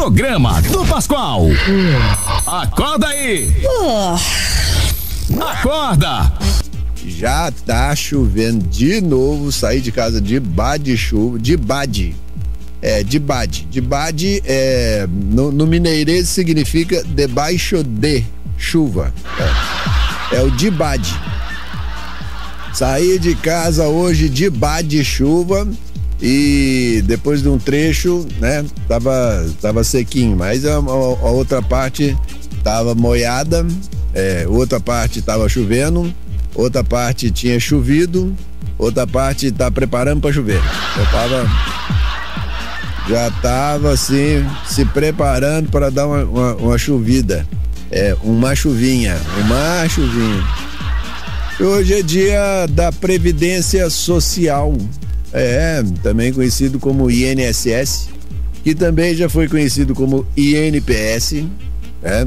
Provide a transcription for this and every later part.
Programa do Pascoal. Acorda aí. Acorda. Já tá chovendo de novo, saí de casa de bade chuva, de bade. É, de bade. De bade é, no, no mineirês significa debaixo de chuva. É, é o de bade. Saí de casa hoje de bade chuva e depois de um trecho, né, tava, tava sequinho, mas a, a, a outra parte tava moiada, é, outra parte tava chovendo, outra parte tinha chovido, outra parte tá preparando para chover. Eu tava já tava assim se preparando para dar uma, uma, uma, chovida, é, uma chuvinha, uma chuvinha. Hoje é dia da Previdência Social. É, também conhecido como INSS, que também já foi conhecido como INPS, né?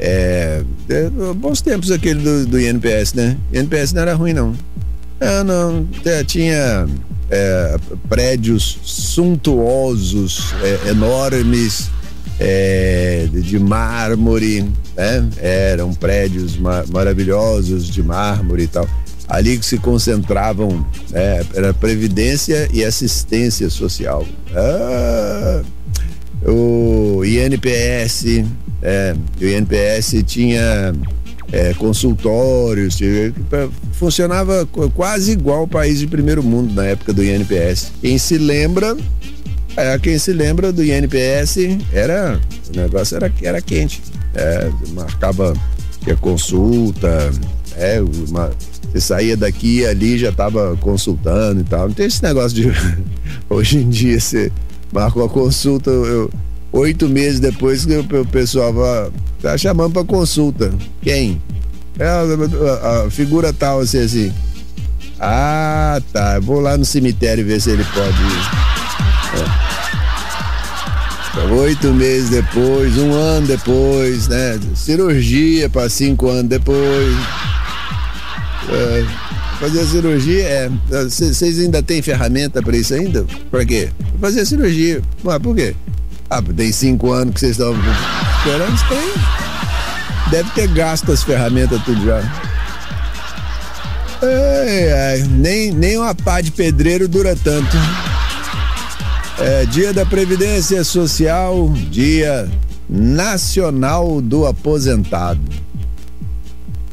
É, é, bons tempos aquele do, do, INPS, né? INPS não era ruim, não. É, não, é, tinha é, prédios suntuosos, é, enormes, é, de mármore, né? Eram prédios ma maravilhosos de mármore e tal ali que se concentravam é, era previdência e assistência social. Ah, o INPS, é, o INPS tinha é, consultórios, funcionava quase igual ao país de primeiro mundo na época do INPS. Quem se lembra, é, quem se lembra do INPS era o negócio era, era quente, é, marcava que a consulta, é, uma, você saía daqui e ali já estava consultando e tal. Não tem esse negócio de. Hoje em dia você marca uma consulta, eu, oito meses depois que o pessoal vai, tá chamando para consulta. Quem? É a, a, a, figura tal, assim, assim. Ah, tá. Vou lá no cemitério ver se ele pode. É. Oito meses depois, um ano depois, né? Cirurgia para cinco anos depois. É, fazer a cirurgia é. Vocês ainda têm ferramenta para isso ainda? Para quê? Fazer a cirurgia. Mas por quê? Ah, tem cinco anos que vocês estão esperando, tem. Deve ter gasto as ferramentas tudo já. Ai, ai, nem, nem uma pá de pedreiro dura tanto. É dia da Previdência Social, dia nacional do aposentado.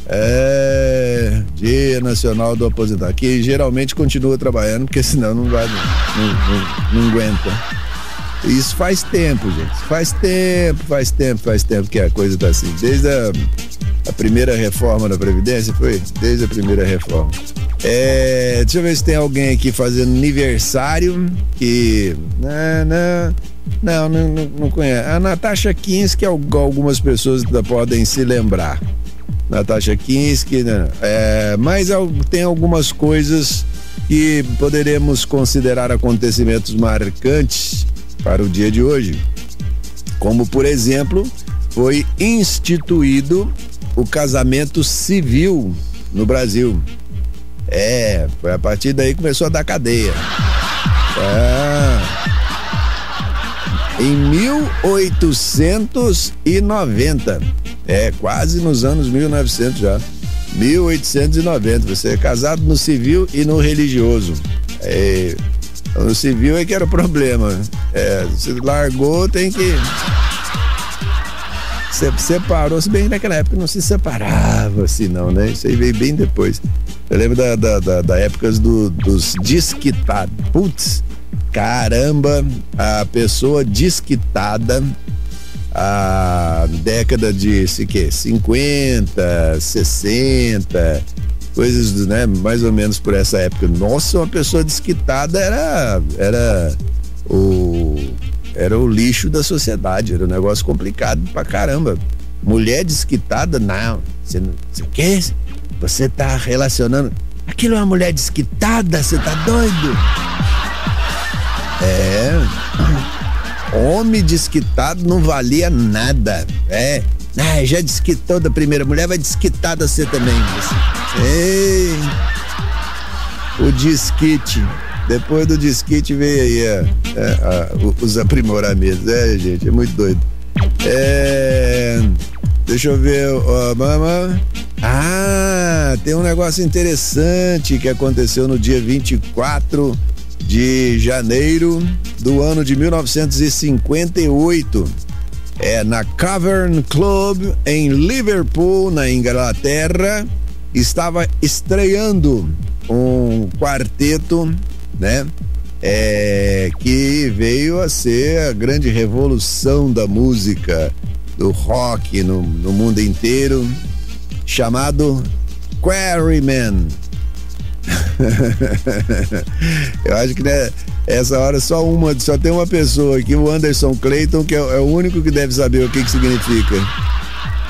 É, Dia Nacional do Aposentado, que geralmente continua trabalhando, porque senão não vai, não, não, não aguenta. Isso faz tempo, gente. Faz tempo, faz tempo, faz tempo que a coisa tá assim. Desde a, a primeira reforma da Previdência, foi? Desde a primeira reforma. É, deixa eu ver se tem alguém aqui fazendo aniversário que. Não, não, não, não, não conhece. A Natasha Kins, que algumas pessoas podem se lembrar. Natasha Kinski, né? É, mas tem algumas coisas que poderemos considerar acontecimentos marcantes para o dia de hoje. Como, por exemplo, foi instituído o casamento civil no Brasil. É, foi a partir daí que começou a dar cadeia. É. Em 1890 é, quase nos anos 1900 já. 1890. Você é casado no civil e no religioso. É, no civil é que era o problema. É, largou, tem que. Se, separou, se bem naquela época não se separava assim, não, né? Isso aí veio bem depois. Eu lembro da, da, da, da época do, dos desquitados. Putz, caramba, a pessoa desquitada a década de que 50, 60, coisas, né, mais ou menos por essa época. Nossa, uma pessoa desquitada era era o era o lixo da sociedade, era um negócio complicado pra caramba. Mulher desquitada, não. Você você quer? Você tá relacionando Aquilo é uma mulher desquitada, você tá doido? É. Homem desquitado não valia nada. É. Ah, já desquitou da primeira mulher, vai desquitar da você também. Ei. O desquite. Depois do disquete veio aí é, é, os aprimoramentos. É, gente, é muito doido. É, deixa eu ver. Ó, mama. Ah, tem um negócio interessante que aconteceu no dia 24 de janeiro do ano de 1958. É na Cavern Club em Liverpool, na Inglaterra, estava estreando um quarteto, né? É, que veio a ser a grande revolução da música, do rock no, no mundo inteiro, chamado Quarrymen. Eu acho que né, essa hora só uma, só tem uma pessoa aqui, o Anderson Clayton, que é, é o único que deve saber o que, que significa.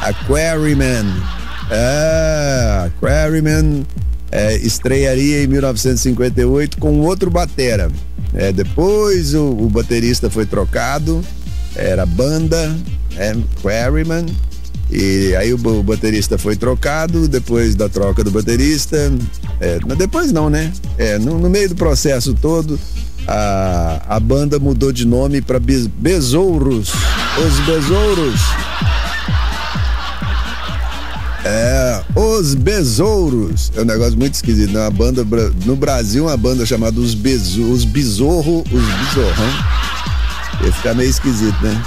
Aquaryman. Ah, Aquaryman é, estrearia em 1958 com outro batera. É, depois o, o, baterista foi trocado, era banda, é, Quarryman. E aí o, baterista foi trocado, depois da troca do baterista. É, depois não, né? É, no, no, meio do processo todo, a, a banda mudou de nome para Besouros. Os Besouros. É, Os Besouros. É um negócio muito esquisito. Né? Uma banda, no Brasil, uma banda chamada Os Besouros. Os Besorro, Os Besorrão. Ia ficar meio esquisito, né?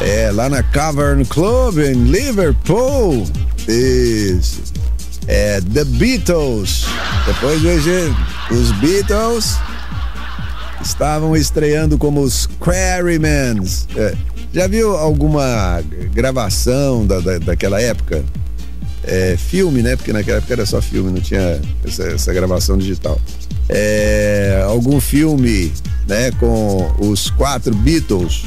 É, lá na Cavern Club em Liverpool. Isso. É, The Beatles. Depois veja, os Beatles estavam estreando como os Quarrymans. É, já viu alguma gravação da, da, daquela época? é, filme, né? Porque naquela época era só filme, não tinha essa, essa gravação digital. É, algum filme, né? Com os quatro Beatles.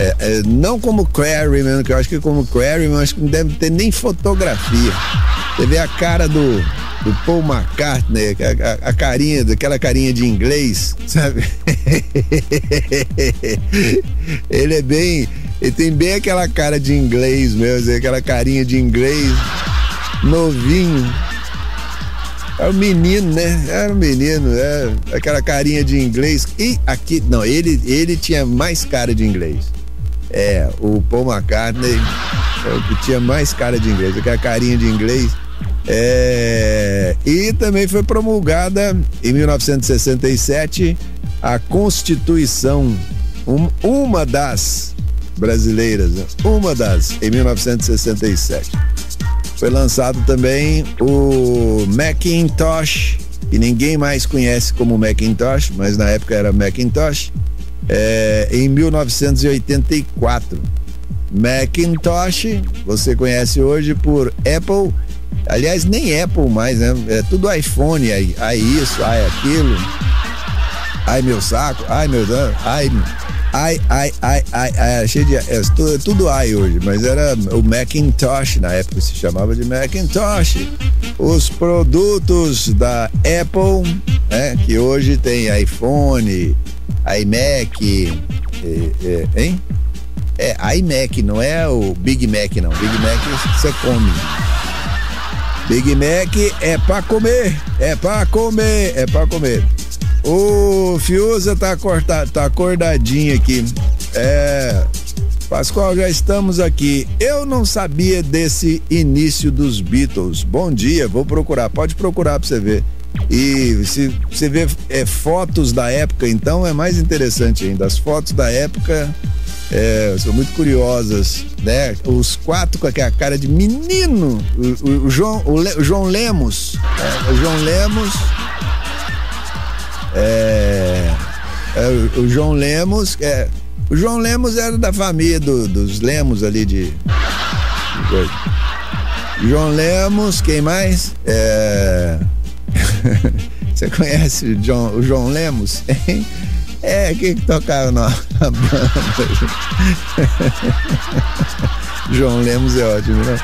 É, é, não como Quarryman, que eu acho que como Quarryman, acho que não deve ter nem fotografia. Você vê a cara do, do Paul McCartney, a, a, a, carinha, aquela carinha de inglês, sabe? ele é bem. Ele tem bem aquela cara de inglês mesmo, aquela carinha de inglês novinho. É um menino, né? Era um menino, é aquela carinha de inglês. E aqui, não, ele, ele tinha mais cara de inglês. É, o Paul McCartney é o que tinha mais cara de inglês, aquela carinha de inglês. É, e também foi promulgada em 1967 a Constituição, um, uma das brasileiras, né? uma das, em 1967. Foi lançado também o Macintosh, que ninguém mais conhece como Macintosh, mas na época era Macintosh, é, em 1984. Macintosh, você conhece hoje por Apple, aliás, nem Apple mais, né? É tudo iPhone, aí, aí isso, aí aquilo. Ai meu saco, ai meu Deus, ai ai, ai, ai, ai, ai, cheio de. É, tudo, tudo ai hoje, mas era o Macintosh, na época se chamava de Macintosh. Os produtos da Apple, né, que hoje tem iPhone, iMac, é, é, hein? É, iMac, não é o Big Mac, não. Big Mac você come. Big Mac é pra comer, é pra comer, é pra comer. O Fiuza tá, cortado, tá acordadinho aqui. É. Pascoal, já estamos aqui. Eu não sabia desse início dos Beatles. Bom dia, vou procurar. Pode procurar pra você ver. E se você vê é, fotos da época, então é mais interessante ainda. As fotos da época é, são muito curiosas, né? Os quatro com aquela cara de menino. O, o, o João, o, Le, o, João Lemos. É, o João Lemos é, é, o João Lemos, é, o João Lemos era da família do, dos Lemos ali de, de João Lemos, quem mais? É, você conhece o João, o João Lemos? É, quem que tocava na, banda? João Lemos é ótimo, né?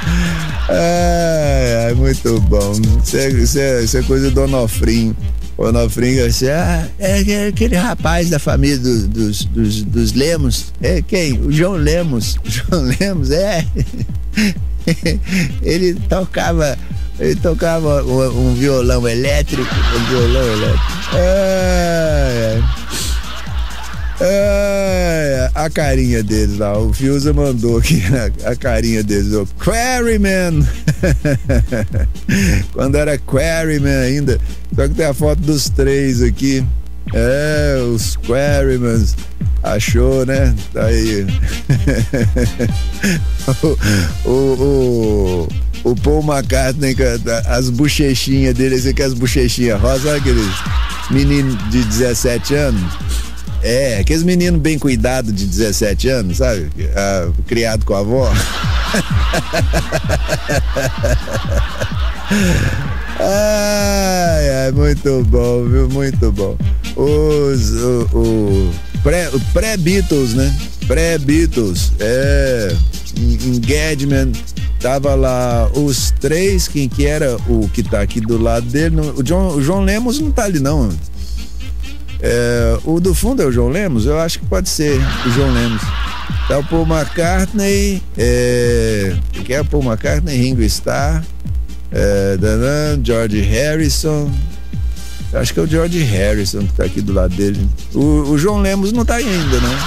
É, muito bom. Isso é, isso é, isso é coisa do Onofrinho. O Onofrinho disse, ah, é aquele rapaz da família do, dos, dos, dos Lemos. É quem? O João Lemos. João Lemos, é. Ele tocava Ele tocava um, um violão elétrico, um violão elétrico. É, é. É, a carinha deles lá, o Fiuza mandou aqui a, a carinha deles, o Quarryman. Quando era Quarryman ainda, só que tem a foto dos três aqui. É, os Quarrymans. Achou, né? Tá aí. o, o, o, o Paul McCartney, as bochechinhas dele, esse aqui as bochechinhas rosa, aqueles meninos de 17 anos. É, aqueles meninos bem cuidados de 17 anos, sabe? Ah, criado com a avó. ai, ai, muito bom, viu? Muito bom. Os, o, o pré-Beatles, pré né? Pré-Beatles, é. Engagement, tava lá os três, quem que era o que tá aqui do lado dele? O, John, o João Lemos não tá ali, não. É, o do fundo é o João Lemos? Eu acho que pode ser o João Lemos. Tá o Paul McCartney, é, que é o Paul McCartney, Ringo Starr, é, Danan, George Harrison. Acho que é o George Harrison que tá aqui do lado dele. O, o João Lemos não tá ainda, né?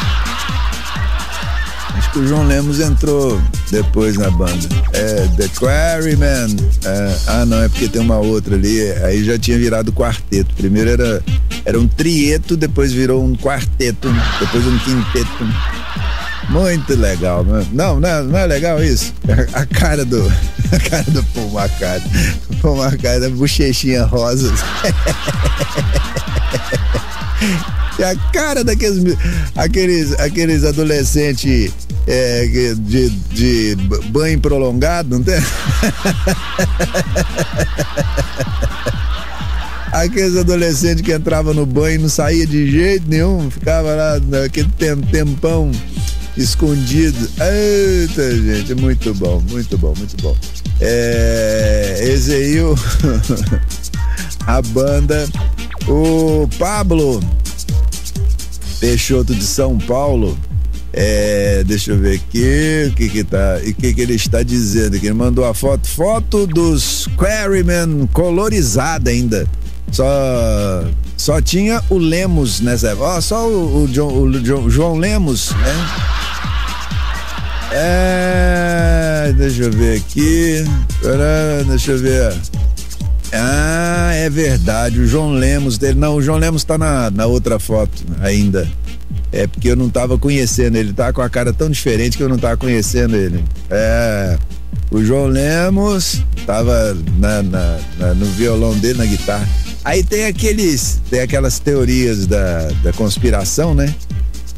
Acho que o João Lemos entrou depois na banda. É, The Quarryman. É, ah, não, é porque tem uma outra ali. Aí já tinha virado quarteto. Primeiro era, era um trieto, depois virou um quarteto, depois um quinteto. Muito legal, né? Não, não é, não é legal isso? A cara do. A cara do Paul McCartney. Paul McCartney, bochechinha rosa. E a cara daqueles aqueles, aqueles adolescentes é, de, de banho prolongado, não tem? Aqueles adolescentes que entravam no banho e não saía de jeito nenhum, ficava lá naquele tempão escondido. Eita, gente, muito bom, muito bom, muito bom. É, o, a banda, o Pablo Peixoto de São Paulo. É, deixa eu ver aqui o que que tá, e o que que ele está dizendo que ele mandou a foto, foto dos Quarrymen colorizada ainda. Só só tinha o Lemos nessa, ó, só o, o, John, o João Lemos, né? É, deixa eu ver aqui. Deixa eu ver. Ah, é verdade. O João Lemos dele. Não, o João Lemos tá na, na outra foto ainda. É porque eu não tava conhecendo ele. Tá com a cara tão diferente que eu não tava conhecendo ele. É. O João Lemos tava na, na, na, no violão dele, na guitarra. Aí tem aqueles, tem aquelas teorias da, da conspiração, né?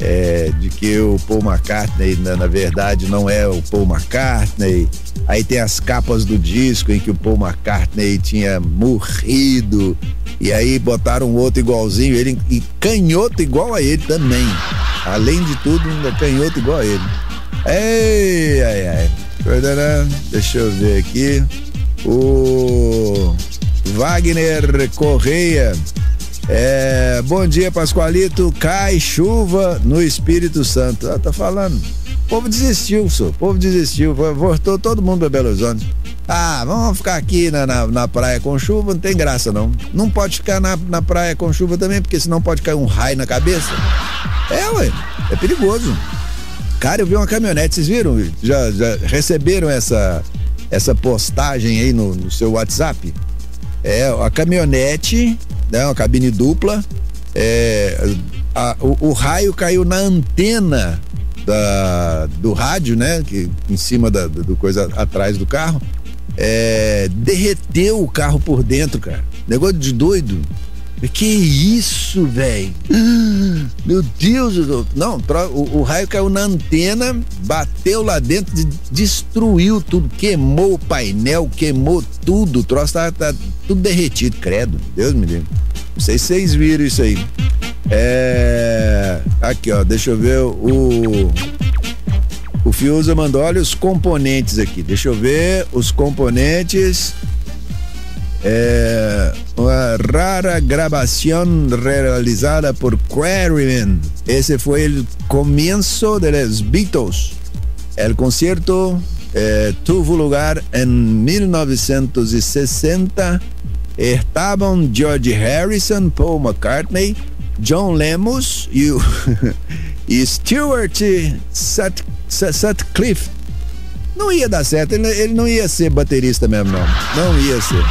É, de que o Paul McCartney, na, na, verdade, não é o Paul McCartney. Aí tem as capas do disco em que o Paul McCartney tinha morrido. E aí botaram outro igualzinho, ele e canhoto igual a ele também. Além de tudo, ainda canhoto igual a ele. Ei, ai, ai. Deixa eu ver aqui. O Wagner Correia é, bom dia, Pascoalito. Cai chuva no Espírito Santo. Ah, tá falando. O povo desistiu, senhor. O povo desistiu. Voltou todo mundo para Belo Horizonte. Ah, vamos ficar aqui na, na, na, praia com chuva, não tem graça não. Não pode ficar na, na praia com chuva também, porque senão pode cair um raio na cabeça. É, ué, é perigoso. Cara, eu vi uma caminhonete, vocês viram? Já, já receberam essa, essa postagem aí no, no seu WhatsApp? É, a caminhonete né, uma cabine dupla. É, a, o, o, raio caiu na antena da, do rádio, né? Que, em cima da, do coisa atrás do carro. É, derreteu o carro por dentro, cara. Negócio de doido. Que isso, velho? Meu Deus, não, o, o, raio caiu na antena, bateu lá dentro, destruiu tudo, queimou o painel, queimou tudo, o troço tá tudo derretido, credo, Deus me livre. Não sei se vocês viram isso aí. É. Aqui, ó, deixa eu ver o. O Fiuza mandou, olha os componentes aqui. Deixa eu ver os componentes. É, uma rara gravação realizada por Quarrymen. Esse foi o começo de los Beatles. El concierto é, tuvo lugar em 1960. Estavam George Harrison, Paul McCartney, John Lemos e, o e Stuart Sut, Sutcliffe. Não ia dar certo, ele, ele, não ia ser baterista mesmo, não. Não ia ser.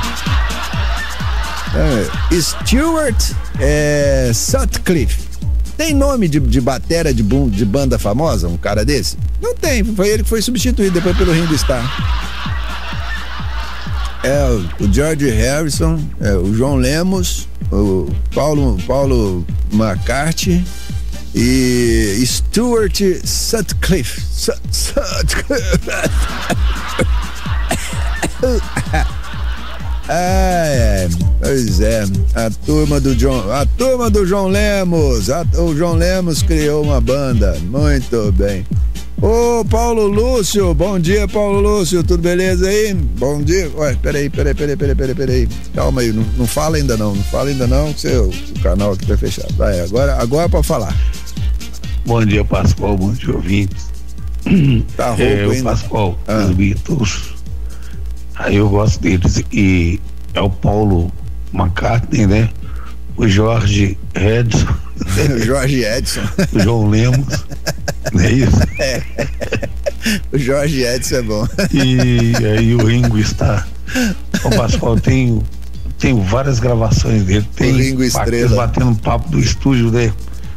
É, Stuart é, Sutcliffe. Tem nome de, de batera de, de banda famosa, um cara desse? Não tem, foi ele que foi substituído depois pelo Ringo Starr. É o George Harrison, é, o João Lemos, o Paulo, Paulo McCarthy e Stuart Sutcliffe. Sutcliffe. É, pois é, a turma do John, a turma do João Lemos, a, o João Lemos criou uma banda, muito bem. Ô Paulo Lúcio, bom dia Paulo Lúcio, tudo beleza aí? Bom dia, ué, peraí, peraí, peraí, peraí, peraí, peraí, calma aí, não, não fala ainda não, não fala ainda não, que seu, o canal aqui tá fechado, vai, agora, agora é pra falar. Bom dia Pascoal, bom dia ouvintes. Tá rouco é, ainda? O Pascoal, ah. os Beatles Aí eu gosto deles e é o Paulo McCartney, né? O Jorge Edson. O Jorge Edson. o João Lemos. Não é isso? É. O Jorge Edson é bom. E aí o Ringo está. O Pascoal tem, tem várias gravações dele. Tem o Ringo Estrela. batendo papo do estúdio, né?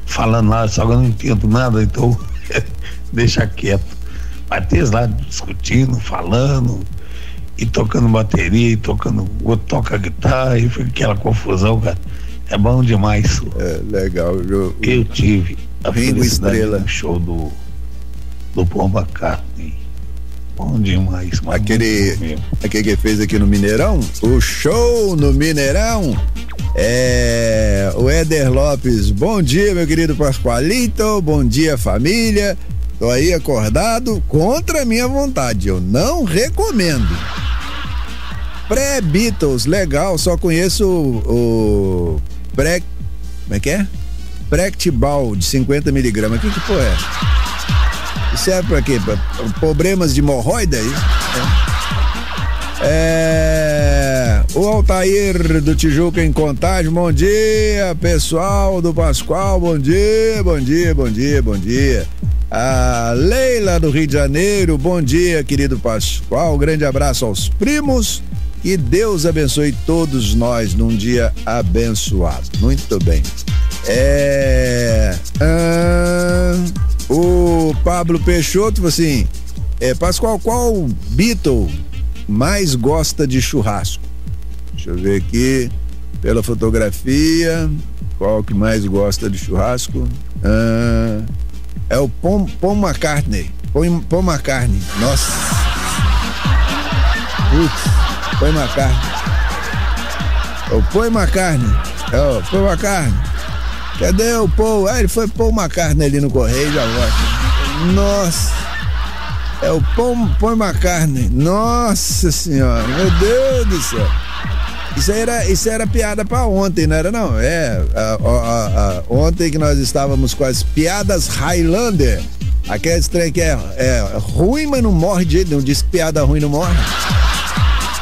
Falando nada, só que eu não entendo nada, então deixa quieto. Tem lá discutindo, falando e tocando bateria, e tocando, outro toca guitarra, e foi aquela confusão, cara. É bom demais. É, legal. Eu, eu tive a Ringo Estrela. no show do, do Paul McCartney. Bom demais, aquele, aquele que fez aqui no Mineirão, o show no Mineirão. É, o Éder Lopes, bom dia, meu querido Pascoalito, bom dia, família. Tô aí acordado contra a minha vontade. Eu não recomendo. Pré-Beatles, legal, só conheço o, o pré. Como é que é? Practibal de 50 miligramas. Que que é? Isso é pra quê? Pra problemas de hemorroida? É, é, o Altair do Tijuca em Contagem, bom dia, pessoal do Pascoal, bom dia, bom dia, bom dia, bom dia. A Leila do Rio de Janeiro, bom dia, querido Pascoal. Grande abraço aos primos. E Deus abençoe todos nós num dia abençoado. Muito bem. É. Ah, o Pablo Peixoto, assim. É, Pascoal, qual Beatle mais gosta de churrasco? Deixa eu ver aqui. Pela fotografia, qual que mais gosta de churrasco? Ah, é o Paul, Paul McCartney. Paul, Paul McCartney. Nossa. Putz, Paul McCartney. É o Paul McCartney. É o Paul McCartney. Cadê o Paul? Ah, ele foi Paul McCartney ali no correio, já volta. Nossa. É o Paul, Paul McCartney. Nossa senhora, meu Deus do céu. Isso era, isso era piada para ontem, não era não? É, a, a, a, ontem que nós estávamos com as piadas Highlander. Aquele trem que é, é, ruim, mas não morre de jeito Não diz que piada ruim não morre.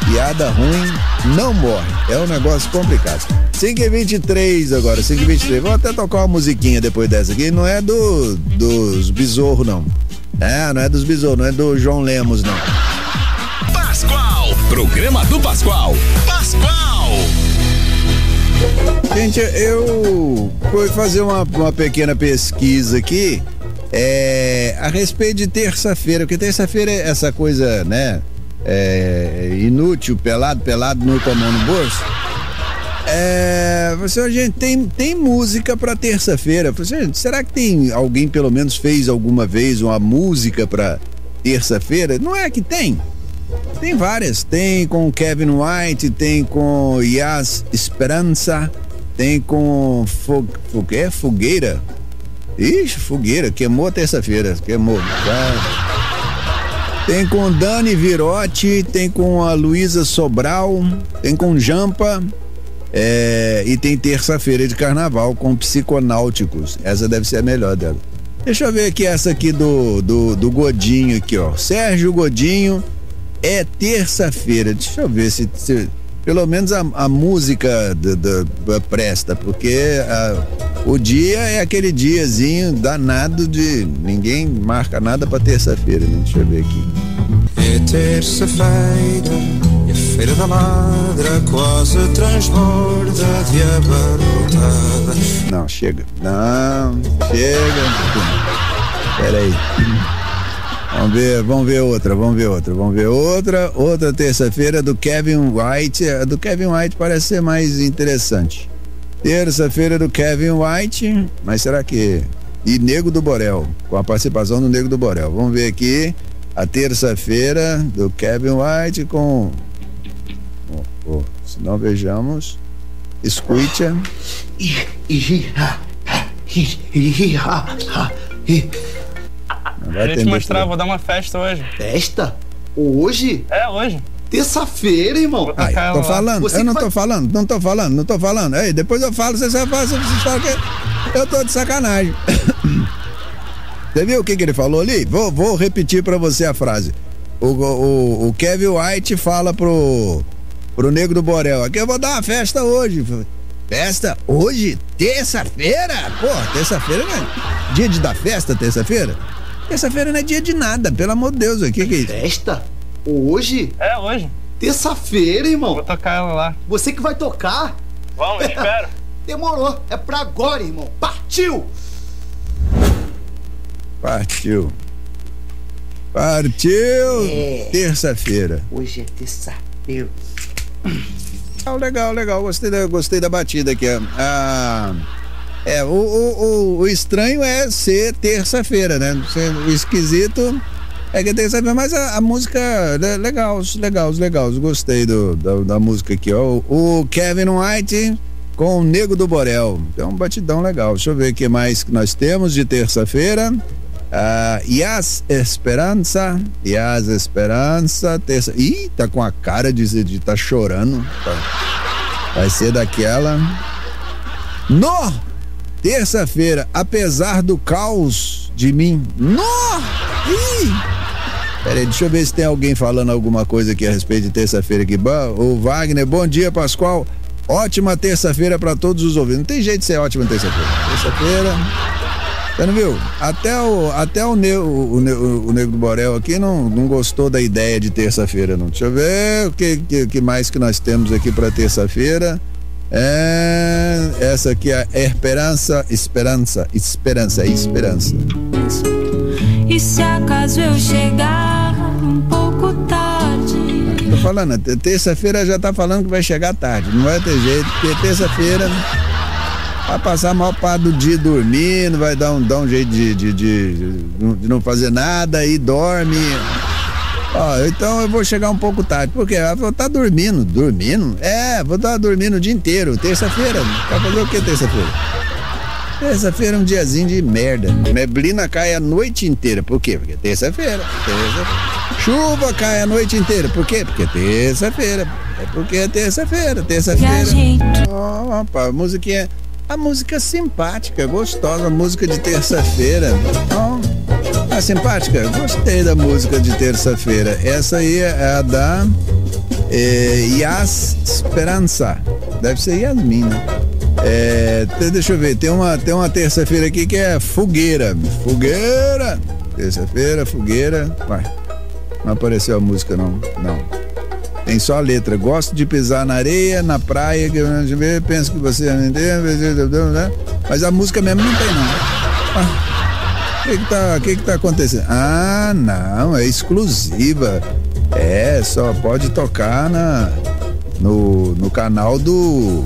Piada ruim não morre. É um negócio complicado. 5 e 23 agora, 5 e 23 Vou até tocar uma musiquinha depois dessa aqui. Não é do dos besouros, não. É, não é dos besouros, não é do João Lemos, não. Pascoal, programa do Pascoal. Pascoal! Gente, eu fui fazer uma, uma pequena pesquisa aqui é, a respeito de terça-feira, porque terça-feira é essa coisa, né? É, inútil, pelado, pelado, no com a mão no bolso. É, você, gente, tem, tem música para terça-feira. Será que tem alguém pelo menos fez alguma vez uma música para terça-feira? Não é que tem? Tem várias. Tem com Kevin White, tem com Yas Esperança, tem com Fo, é? Fogueira. Ixi, Fogueira, queimou terça-feira, queimou. Tem com Dani Virotti, tem com a Luísa Sobral, tem com Jampa. É, e tem terça-feira de carnaval com psiconáuticos. Essa deve ser a melhor dela. Deixa eu ver aqui essa aqui do, do, do Godinho aqui, ó. Sérgio Godinho é terça-feira. Deixa eu ver se, se pelo menos a, a música do, do, presta, porque a, o dia é aquele diazinho danado de ninguém marca nada para terça-feira. Né? Deixa eu ver aqui. É terça-feira, e a feira da ladra quase transborda de abarrotada. Não, chega. Não, chega. Peraí. Vamos ver, vamos ver outra, vamos ver outra, vamos ver outra. Outra terça-feira do Kevin White. A do Kevin White parece ser mais interessante. Terça-feira do Kevin White, mas será que. E Nego do Borel, com a participação do Nego do Borel. Vamos ver aqui a terça-feira do Kevin White com. Oh, oh, se não vejamos. Escuta. Vai te mostrar, vou dar uma festa hoje. Festa? Hoje? É, hoje. Terça-feira, irmão. Ai, tô falando, Você eu não vai... tô falando, não tô falando, não tô falando. Ei, depois eu falo, você só fala, você fala que eu tô de sacanagem. Você viu o que, que ele falou ali? Vou, vou repetir para você a frase. O, o, o, Kevin White fala pro, pro Negro do Borel, aqui eu vou dar uma festa hoje. Festa? Hoje? Terça-feira? Pô, terça-feira não é dia de dar festa, terça-feira? Terça-feira não é dia de nada, pelo amor de Deus. O que, que é isso? Festa? Hoje? É, hoje. Terça-feira, irmão. Vou tocar ela lá. Você que vai tocar? Vamos, espero. Demorou. É pra agora, irmão. Partiu! Partiu. Partiu! É. Terça-feira. Hoje é terça-feira. Legal, legal, legal. Gostei da, gostei da batida aqui. Ah, é, o, o, o, estranho é ser terça-feira, né? O esquisito é que é terça-feira, mas a, a, música é legal, legal, legal. Gostei do, da, da música aqui, ó. O Kevin White com o Nego do Borel. Então, um batidão legal. Deixa eu ver o que mais que nós temos de terça-feira. Uh, Yas Esperança, Yas Esperança, terça. Ih, tá com a cara de, de tá chorando. Vai ser daquela. No! Terça-feira, apesar do caos de mim. No! Peraí, deixa eu ver se tem alguém falando alguma coisa aqui a respeito de terça-feira aqui. O Wagner, bom dia, Pascoal. Ótima terça-feira para todos os ouvintes. Não tem jeito de ser ótima terça-feira. Terça-feira. Você não viu? Até o, até o, ne, o, o, o Negro Borel aqui não, não gostou da ideia de terça-feira, não. Deixa eu ver o que, que, que mais que nós temos aqui para terça-feira. É, essa aqui é Esperança, Esperança, Esperança, Esperança. E se acaso eu chegar um pouco tarde? Tô falando, terça-feira já tá falando que vai chegar tarde, não vai ter jeito, porque terça-feira vai passar a maior parte do dia dormindo, vai dar um, dar um jeito de, de, de, de não fazer nada e dorme. Ó, então eu vou chegar um pouco tarde. Porque ela falou, tá dormindo. Dormindo? É, vou estar dormindo o dia inteiro. Terça-feira. Vai fazer o que terça-feira? Terça-feira é um diazinho de merda. Neblina cai a noite inteira. Por quê? Porque terça-feira. Terça Chuva cai a noite inteira. Por quê? Porque terça-feira. É porque é terça-feira. Terça-feira. Oh, rapaz, musiquinha. A música é simpática, gostosa, música de terça-feira. Oh. Ah, simpática? Gostei da música de terça-feira. Essa aí é a da é, Yas Esperança. Deve ser Yasmin, né? É, deixa eu ver, tem uma, tem uma terça-feira aqui que é fogueira. Fogueira! Terça-feira, fogueira. Vai. Não apareceu a música, não. Não. Tem só a letra. Gosto de pisar na areia, na praia, que penso que você né? mas a música mesmo não tem, não. Ah. O que, que, tá, que, que tá acontecendo? Ah, não, é exclusiva. É, só pode tocar na, no, no canal do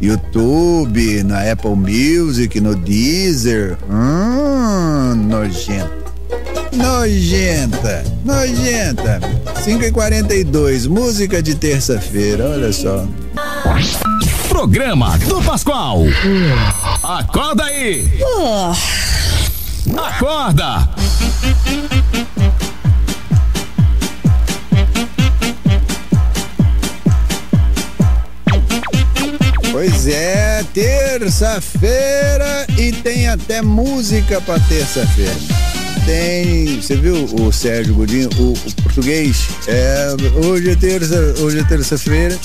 YouTube, na Apple Music, no Deezer. Hum, nojenta. Nojenta, nojenta. 5h42, música de terça-feira, olha só. Programa do Pascoal. Acorda aí. Uh. Acorda! Pois é, terça-feira e tem até música pra terça-feira. Tem, você viu o Sérgio Godinho, o, o português? É, hoje é terça, hoje é terça-feira.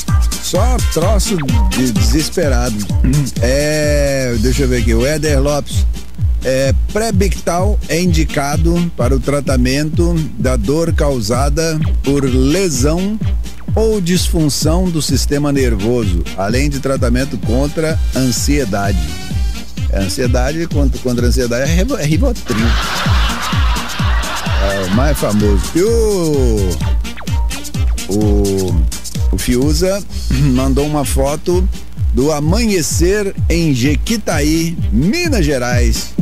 Só troço de desesperado. É, deixa eu ver aqui, o Éder Lopes. É, Pré-Bictal é indicado para o tratamento da dor causada por lesão ou disfunção do sistema nervoso, além de tratamento contra ansiedade. A ansiedade contra, contra ansiedade é, é. É o mais famoso. E o. O. O Fiuza mandou uma foto do amanhecer em Jequitaí, Minas Gerais.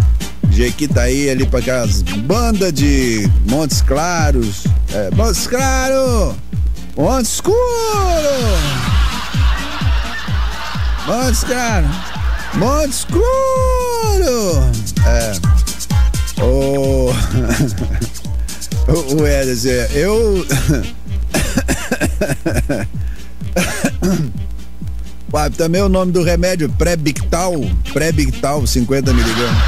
Jequitaí ali para aquelas bandas de Montes Claros. É, Montes Claros! Monte Escuro! Monte Claros! Monte Escuro! É. O, o Edson, eu. Ué, também o nome do remédio, pré-bictal, pré-bictal, 50 miligramas.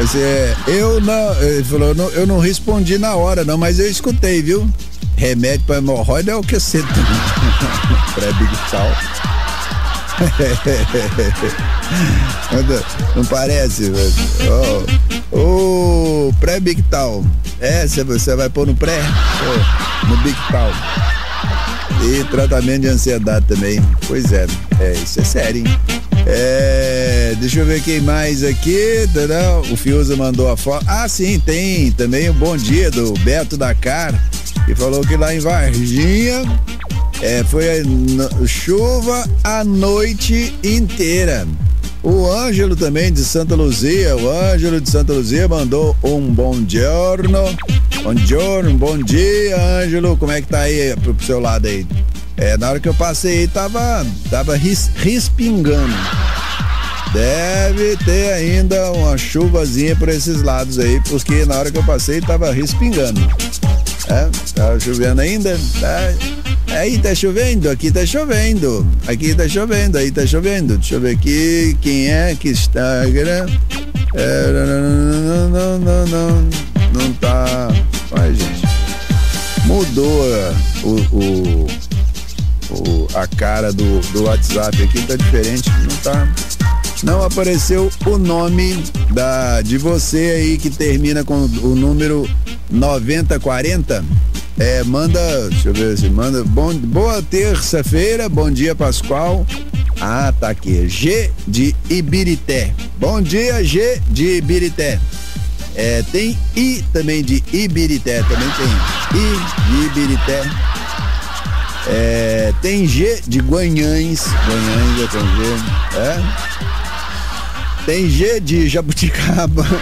Esse é, eu não, ele falou, eu não, eu não respondi na hora não, mas eu escutei, viu? Remédio para hemorroida é o que você tem. pré-bictal. Não parece? Ô, oh, pré-bictal. É, você- vai pôr no pré? Ô, no bictal. E tratamento de ansiedade também. Pois é, é isso é sério, hein? É, deixa eu ver quem mais aqui. O Fiuza mandou a foto. Ah, sim, tem também o bom dia do Beto Dakar, que falou que lá em Varginha é, foi chuva a noite inteira. O Ângelo também de Santa Luzia, o Ângelo de Santa Luzia mandou um bom giorno. Bom giorno, bom dia, Ângelo. Como é que tá aí pro, seu lado aí? É, na hora que eu passei tava, tava ris, respingando. Deve ter ainda uma chuvazinha por esses lados aí, porque na hora que eu passei tava respingando. É, tá chovendo ainda? Tá. Aí tá chovendo, aqui tá chovendo. Aqui tá chovendo, aí tá chovendo. Deixa eu ver aqui quem é que está. É, não, não, não, não, não tá. Ai, gente. Mudou é, o, o, o- a cara do, do WhatsApp aqui, tá diferente. Não tá. Não apareceu o nome da, de você aí que termina com o número 9040. É, manda, deixa eu ver se manda. Bom, boa terça-feira, bom dia Pascoal. Ah, tá aqui. G de Ibirité. Bom dia, G de Ibirité. É, tem I também de Ibirité, também tem I de Ibirité. É, tem G de Guanhães. Guanhães é com G. É. Tem G de Jabuticaba.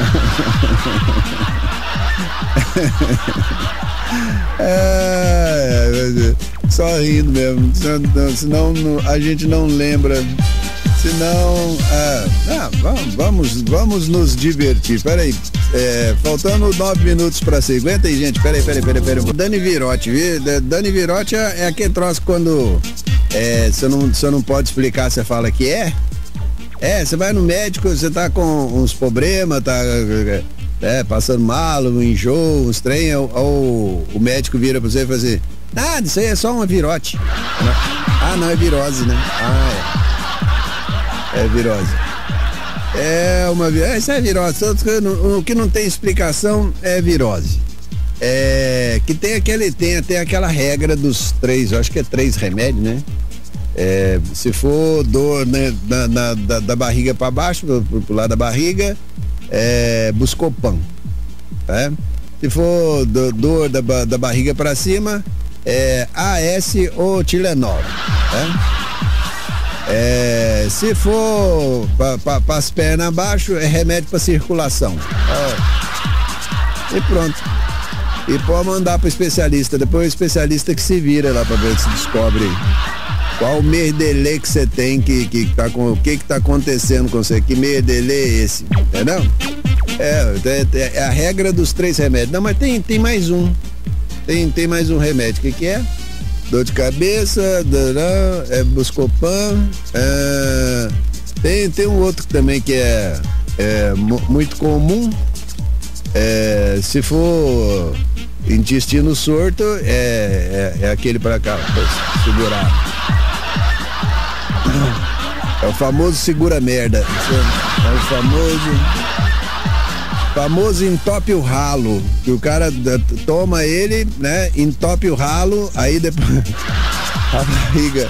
É, é, só rindo mesmo. Senão, senão não- a gente não lembra. Senão. é, ah, vamos, vamos, nos divertir. Peraí. É, faltando nove minutos ser. Aguenta aí, gente. Peraí, peraí, peraí, peraí. Dani Virote, Dani Virote é, é aquele troço quando é, você não, você não pode explicar, você fala que é. É, você vai no médico, você tá com uns problemas, tá é, passando mal, um enjoo, uns trem, ou, o médico vira pra você e fala assim, ah, isso aí é só uma virote. Ah, não, é virose, né? Ah, é. É virose. É uma vi- é, isso é virose. O que não tem explicação é virose. É, que tem aquele, tem até aquela regra dos três, acho que é três remédios, né? É, se for dor né, na, na- da, da barriga para baixo, pro, pro- lado da barriga, é, Buscopan. Tá? Se for do- dor da, da barriga para cima, é AS ou Tilenol. Tá? É, se for para as pernas abaixo, é remédio para circulação. Ó. E pronto. E pode mandar para especialista. Depois o especialista que se vira lá para ver se descobre qual merdelê que você tem que, que tá com o que que tá acontecendo com você? Que merdelê é esse? Entendeu? É, é, é a regra dos três remédios. Não, mas tem, tem mais um. Tem, tem mais um remédio. O que, que é? Dor de cabeça, dará, é Buscopan. É, tem, tem um outro também que é, é mu- muito comum. É, se for intestino sorto, é, é, é aquele pra cá, pra segurar. É o famoso segura merda. É o famoso. Famoso entope o ralo. Que o cara da- toma ele, né? Entope o ralo, aí depois. A barriga.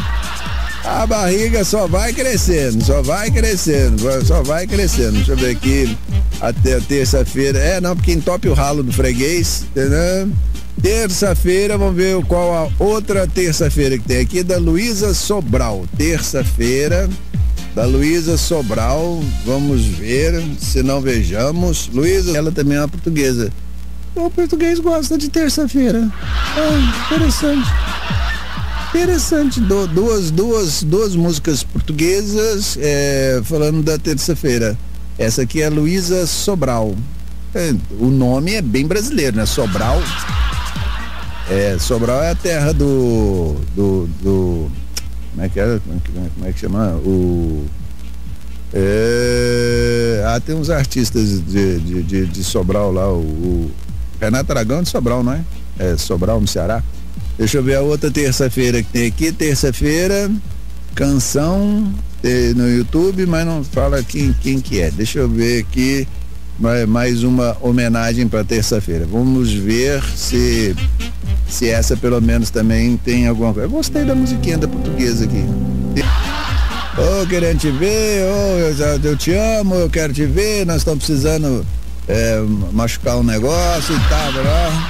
A barriga só vai crescendo, só vai crescendo, só vai crescendo. Deixa eu ver aqui. Até terça-feira. É, não, porque entope o ralo do freguês, entendeu? Terça-feira, vamos ver qual a outra terça-feira que tem aqui, da Luísa Sobral. Terça-feira, da Luísa Sobral. Vamos ver, se não vejamos. Luísa, ela também é uma portuguesa. O português gosta de terça-feira. Ah, interessante. Interessante, Du- duas, duas, duas músicas portuguesas é, falando da terça-feira. Essa aqui é Luísa Sobral. É, o nome é bem brasileiro, né? Sobral. É, Sobral é a terra do. do. do como é que é? É que, como é que chama? O. É, ah, tem uns artistas de, de, de, de Sobral lá, o, o Renato Aragão de Sobral, não é? É, Sobral no Ceará. Deixa eu ver a outra terça-feira que tem aqui. Terça-feira, canção eh, no YouTube, mas não fala quem, quem que é. Deixa eu ver aqui mais, mais uma homenagem para terça-feira. Vamos ver se se essa pelo menos também tem alguma coisa. Eu gostei da musiquinha da portuguesa aqui. Ô, querendo te ver, ô, eu, eu te amo, eu quero te ver, nós estamos precisando eh, machucar um negócio e tal, blá.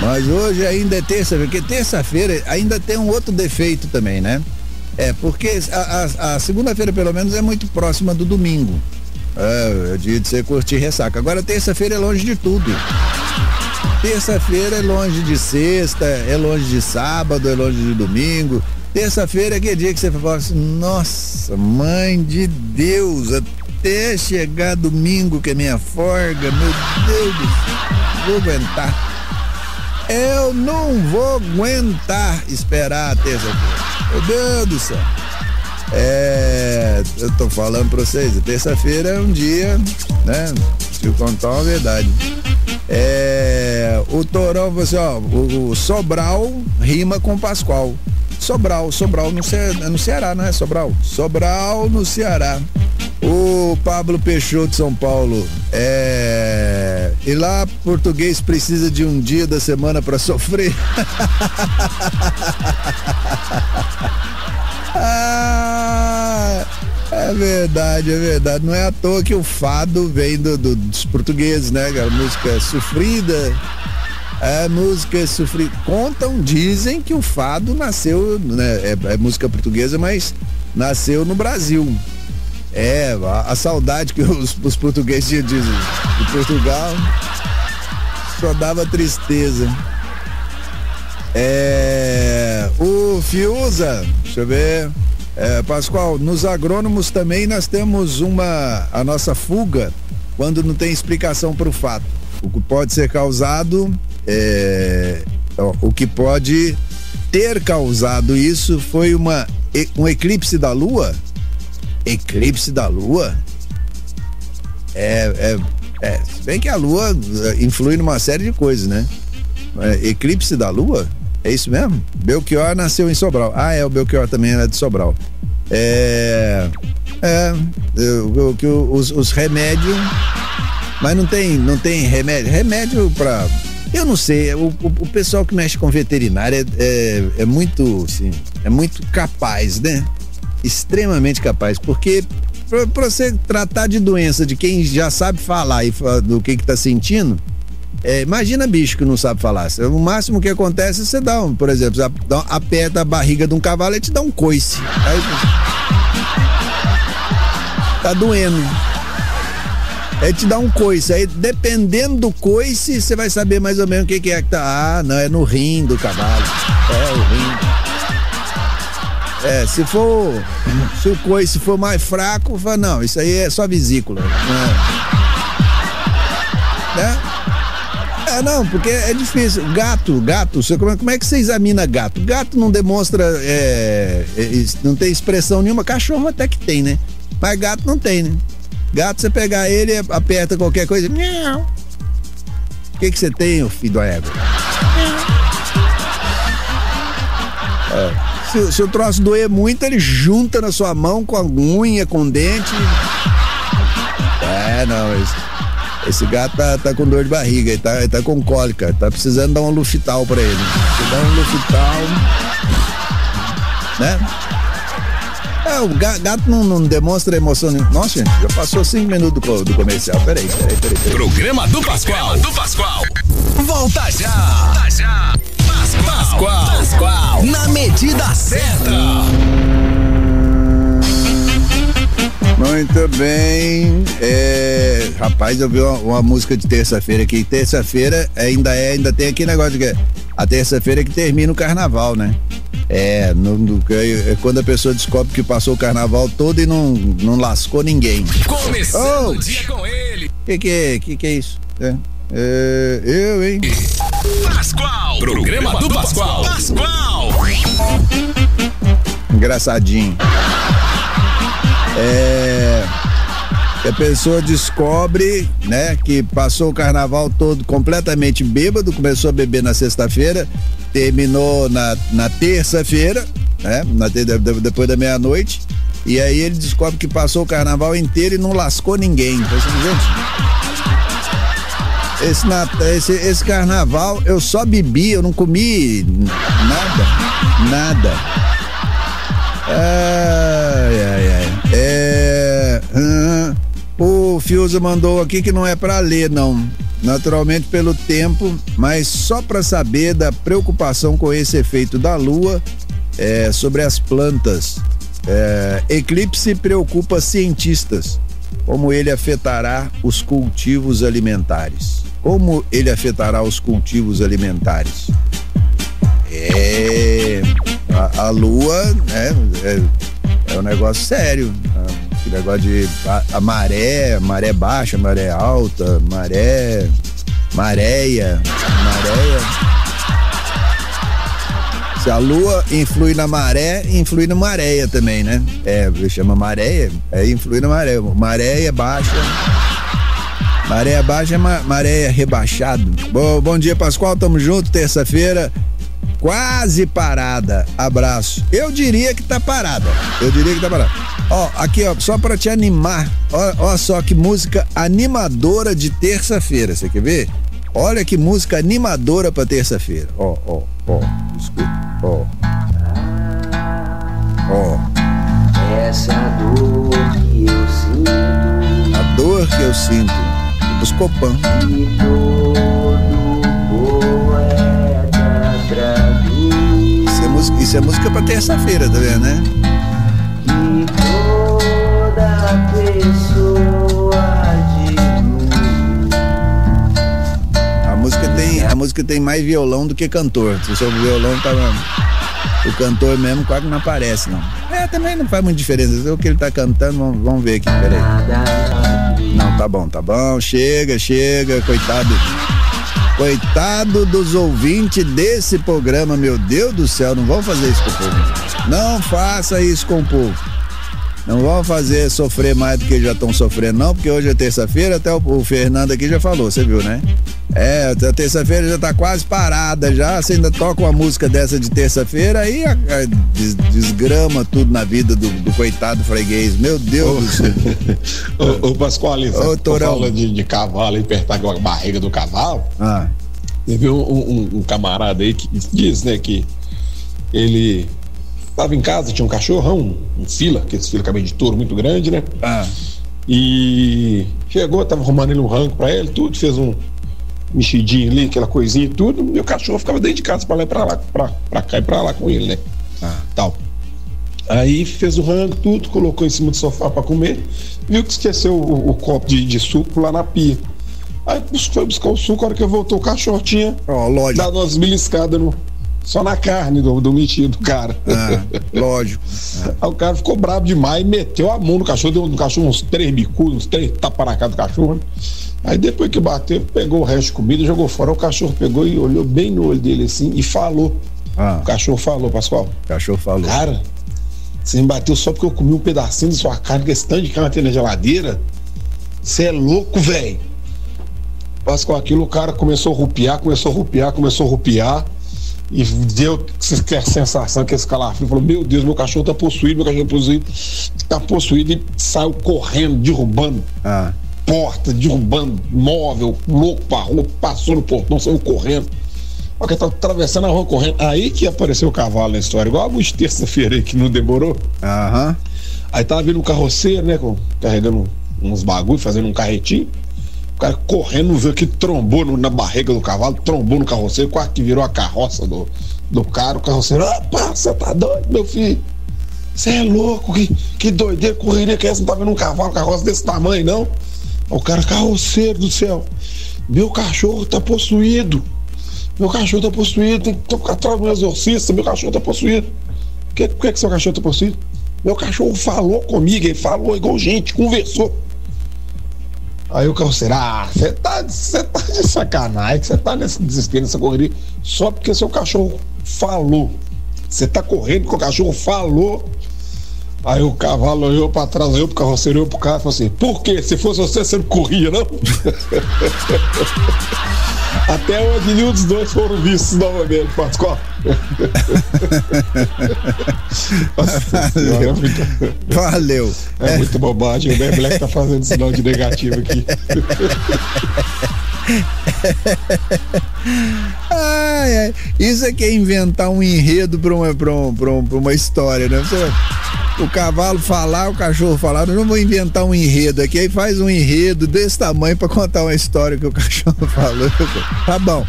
Mas hoje ainda é terça-feira, porque terça-feira ainda tem um outro defeito também, né? É, porque a, a- a segunda-feira, pelo menos, é muito próxima do domingo. É, é dia de você curtir ressaca. Agora, terça-feira é longe de tudo. Terça-feira é longe de sexta, é longe de sábado, é longe de domingo. Terça-feira é aquele dia que você fala assim, nossa, mãe de Deus, até chegar domingo que é minha folga, meu Deus do céu, vou aguentar. Eu não vou aguentar esperar a terça-feira. Meu Deus do céu. É, eu tô falando pra vocês, terça-feira é um dia, né? Se eu contar uma verdade. É, o Torão, você, ó, o, o Sobral rima com Pascoal. Sobral, Sobral no, Ce, no Ceará, não é Sobral? Sobral no Ceará. O Pablo Peixoto de São Paulo. É, e lá português precisa de um dia da semana para sofrer. Ah, é verdade, é verdade. Não é à toa que o fado vem do- do- dos portugueses, né, cara? Música sofrida. É música sofrida. Contam, dizem que o fado nasceu, né? É, é música portuguesa, mas nasceu no Brasil. É, a, a saudade que os, os portugueses tinham de, de Portugal só dava tristeza. É, o Fiuza, deixa eu ver. É, Pascoal, nos agrônomos também nós temos uma a nossa fuga quando não tem explicação para o fato. O que pode ser causado, é, o que pode ter causado isso foi uma um eclipse da Lua. Eclipse da Lua? É, é, é, se bem que a Lua eh, influi numa série de coisas, né? É, eclipse da Lua? É isso mesmo? Belchior nasceu em Sobral. Ah, é, o Belchior também era de Sobral. É. É. eu- o- os, os remédios. Mas não tem, não tem remédio. Remédio pra. Eu não sei, o, o, o pessoal que mexe com veterinária é, é, é muito, assim, é muito capaz, né? Extremamente capaz, porque pra você tratar de doença de quem já sabe falar e do que que tá sentindo, é, imagina bicho que não sabe falar. O máximo que acontece é você dá um, por exemplo, você aperta a barriga de um cavalo e te dá um coice. Aí, tá doendo. Aí te dá um coice. Aí, dependendo do coice, você vai saber mais ou menos o que, que é que tá. Ah, não, é no rim do cavalo. É, o rim. É, se for. Se o coice for mais fraco, fala, não, isso aí é só vesícula. Né? né? É, não, porque é difícil. Gato, gato, como, é, que você examina gato? Gato não demonstra, é, é, não tem expressão nenhuma. Cachorro até que tem, né? Mas gato não tem, né? Gato, você pegar ele, aperta qualquer coisa. Miau. O que que você tem, filho da égua? É, se, se o troço doer muito, ele junta na sua mão com a unha, com o dente. É, não, esse, esse gato tá, tá com dor de barriga, ele tá, ele tá com cólica, tá precisando dar um lufital pra ele. Se dá um lufital, né? É, o ga- gato não, não demonstra emoção nenhuma. Nossa, gente, já passou cinco minutos do, do comercial. Peraí, peraí, peraí. peraí. Programa do Pascoal. Do Pascoal. Volta já. Volta já. Pascoal. Pascoal. Na medida certa. Muito bem. É, rapaz, eu vi uma, uma música de terça-feira aqui. Terça-feira ainda é, ainda tem aquele negócio de que a terça-feira é que termina o carnaval, né? É, no- no- é quando a pessoa descobre que passou o carnaval todo e não, não lascou ninguém. Começando Oh. o dia com ele. Que que é, que que é isso? É, é, eu, hein? Pascoal. Programa do Pascoal. Pascoal. engraçadinho. É. A pessoa descobre, né, que passou o carnaval todo completamente bêbado, começou a beber na sexta-feira, terminou na, na terça-feira, né, na depois da meia-noite, e aí ele descobre que passou o carnaval inteiro e não lascou ninguém. Então, gente, esse, esse, esse carnaval eu só bebi, eu não comi nada, nada. Ai, ai. É. o Fiuza mandou aqui que não é pra ler, não. Naturalmente pelo tempo, mas só pra saber da preocupação com esse efeito da lua é, sobre as plantas. É, eclipse preocupa cientistas. Como ele afetará os cultivos alimentares? Como ele afetará os cultivos alimentares? É. A, a lua é, é, é um negócio sério. é, Que negócio de. A, a maré, maré baixa, maré alta, maré. Maréia. Maréia. Se a lua influi na maré, influi na maréia também, né? É, chama maréia, é influi na maré. Maréia baixa. Maré baixa é ma, maré rebaixado. Bom, bom dia, Pascoal. Tamo junto, terça-feira. Quase parada. Abraço. Eu diria que tá parada. Eu diria que tá parada. Ó, aqui, ó, só pra te animar. Ó, ó só que música animadora de terça-feira. Você quer ver? Olha que música animadora pra terça-feira. Ó, ó, ó. Escuta. Ó. Ó. Essa dor que eu sinto A dor que eu sinto. Os Copan. todo Isso é música, isso é música pra terça-feira, tá vendo, né? e toda pessoa de A música tem, a música tem mais violão do que cantor. Se o violão tá. O cantor mesmo quase não aparece, não. É, também não faz muita diferença. O que ele tá cantando, vamos, vamos ver aqui, peraí. Não, tá bom, tá bom. Chega, chega, coitado. Coitado dos ouvintes desse programa, meu Deus do céu, não vão fazer isso com o povo. Não faça isso com o povo. Não vão fazer sofrer mais do que já estão sofrendo, não, porque hoje é terça-feira, até o, o Fernando aqui já falou, você viu, né? É, a terça-feira já tá quase parada já, você ainda toca uma música dessa de terça-feira, aí a- a- des- desgrama tudo na vida do, do coitado freguês. Meu Deus do céu. Ô, ô Pascoal, Ô, Ô, Torão. fala de, de cavalo e apertar com a barriga do cavalo. Ah, Teve um, um- um camarada aí que diz, né, que ele estava em casa, tinha um cachorrão, um fila, que esse fila cabelo de touro muito grande, né? ah, E chegou, tava arrumando ele um rango pra ele, tudo, fez um mexidinho ali, aquela coisinha e tudo, o cachorro ficava dentro de casa pra lá e pra lá, pra, pra cá e pra lá com ele, né? Ah. Tal. Aí fez o rango, tudo, colocou em cima do sofá pra comer, viu que esqueceu o, o copo de, de suco lá na pia. Aí foi buscar o suco, a hora que voltou o cachorro tinha lógico. dado umas beliscadas no. Só na carne do, do metido, cara. Ah, lógico. Aí o cara ficou bravo demais e meteu a mão no cachorro, deu no cachorro uns três bicudos, uns três tapas na cara do cachorro. né? Aí depois que bateu, pegou o resto de comida, jogou fora. O cachorro pegou e olhou bem no olho dele assim e falou. Ah, O cachorro falou, Pascoal. o cachorro falou. Cara, você me bateu só porque eu comi um pedacinho da sua carne, que esse tanto de carne tem na geladeira. Você é louco, velho. Pascoal, aquilo o cara começou a rupiar, começou a rupiar, começou a rupiar. E deu a sensação que esse calafrio falou: Meu Deus, meu cachorro tá possuído, meu cachorro tá possuído, tá possuído e saiu correndo, derrubando Ah, porta, derrubando móvel, louco pra rua, passou no portão, saiu correndo. Olha que tá atravessando a rua correndo. Aí que apareceu o cavalo na história, igual a luz de terça-feira aí que não demorou. aham. Aí tava vindo um carroceiro, né, carregando uns bagulho, fazendo um carretinho. Cara correndo, viu que trombou no- na barriga do cavalo, trombou no carroceiro, quase que virou a carroça do, do cara. O carroceiro, ah, você tá doido, meu filho? Você é louco, que, que doideira, correria que é essa? Não tá vendo um cavalo, carroça desse tamanho, não? O cara, carroceiro do céu, meu cachorro tá possuído. Meu cachorro tá possuído, tem que tocar atrás do exorcista, meu cachorro tá possuído. Por que, que, que seu cachorro tá possuído? Meu cachorro falou comigo, ele falou igual gente, conversou. Aí o carroceiro, ah, você tá, tá de sacanagem, você tá nesse desespero, nessa correria, só porque seu cachorro falou. Você tá correndo porque o cachorro falou. Aí o cavalo olhou pra trás, olhou pro carroceiro, olhou pro cara e falou assim: Por quê? Se fosse você, você não corria, não? Até hoje nenhum dos dois foram vistos novamente, Pascoal. É muito, Valeu. é muito bobagem. O Ben Black tá fazendo sinal de negativo aqui. Ai, ai. Isso é que é inventar um enredo pra uma, pra um- pra pra uma história, né? Você- o cavalo falar, o cachorro falar, nós não vamos inventar um enredo aqui, aí faz um enredo desse tamanho pra contar uma história que o cachorro falou. Tá bom.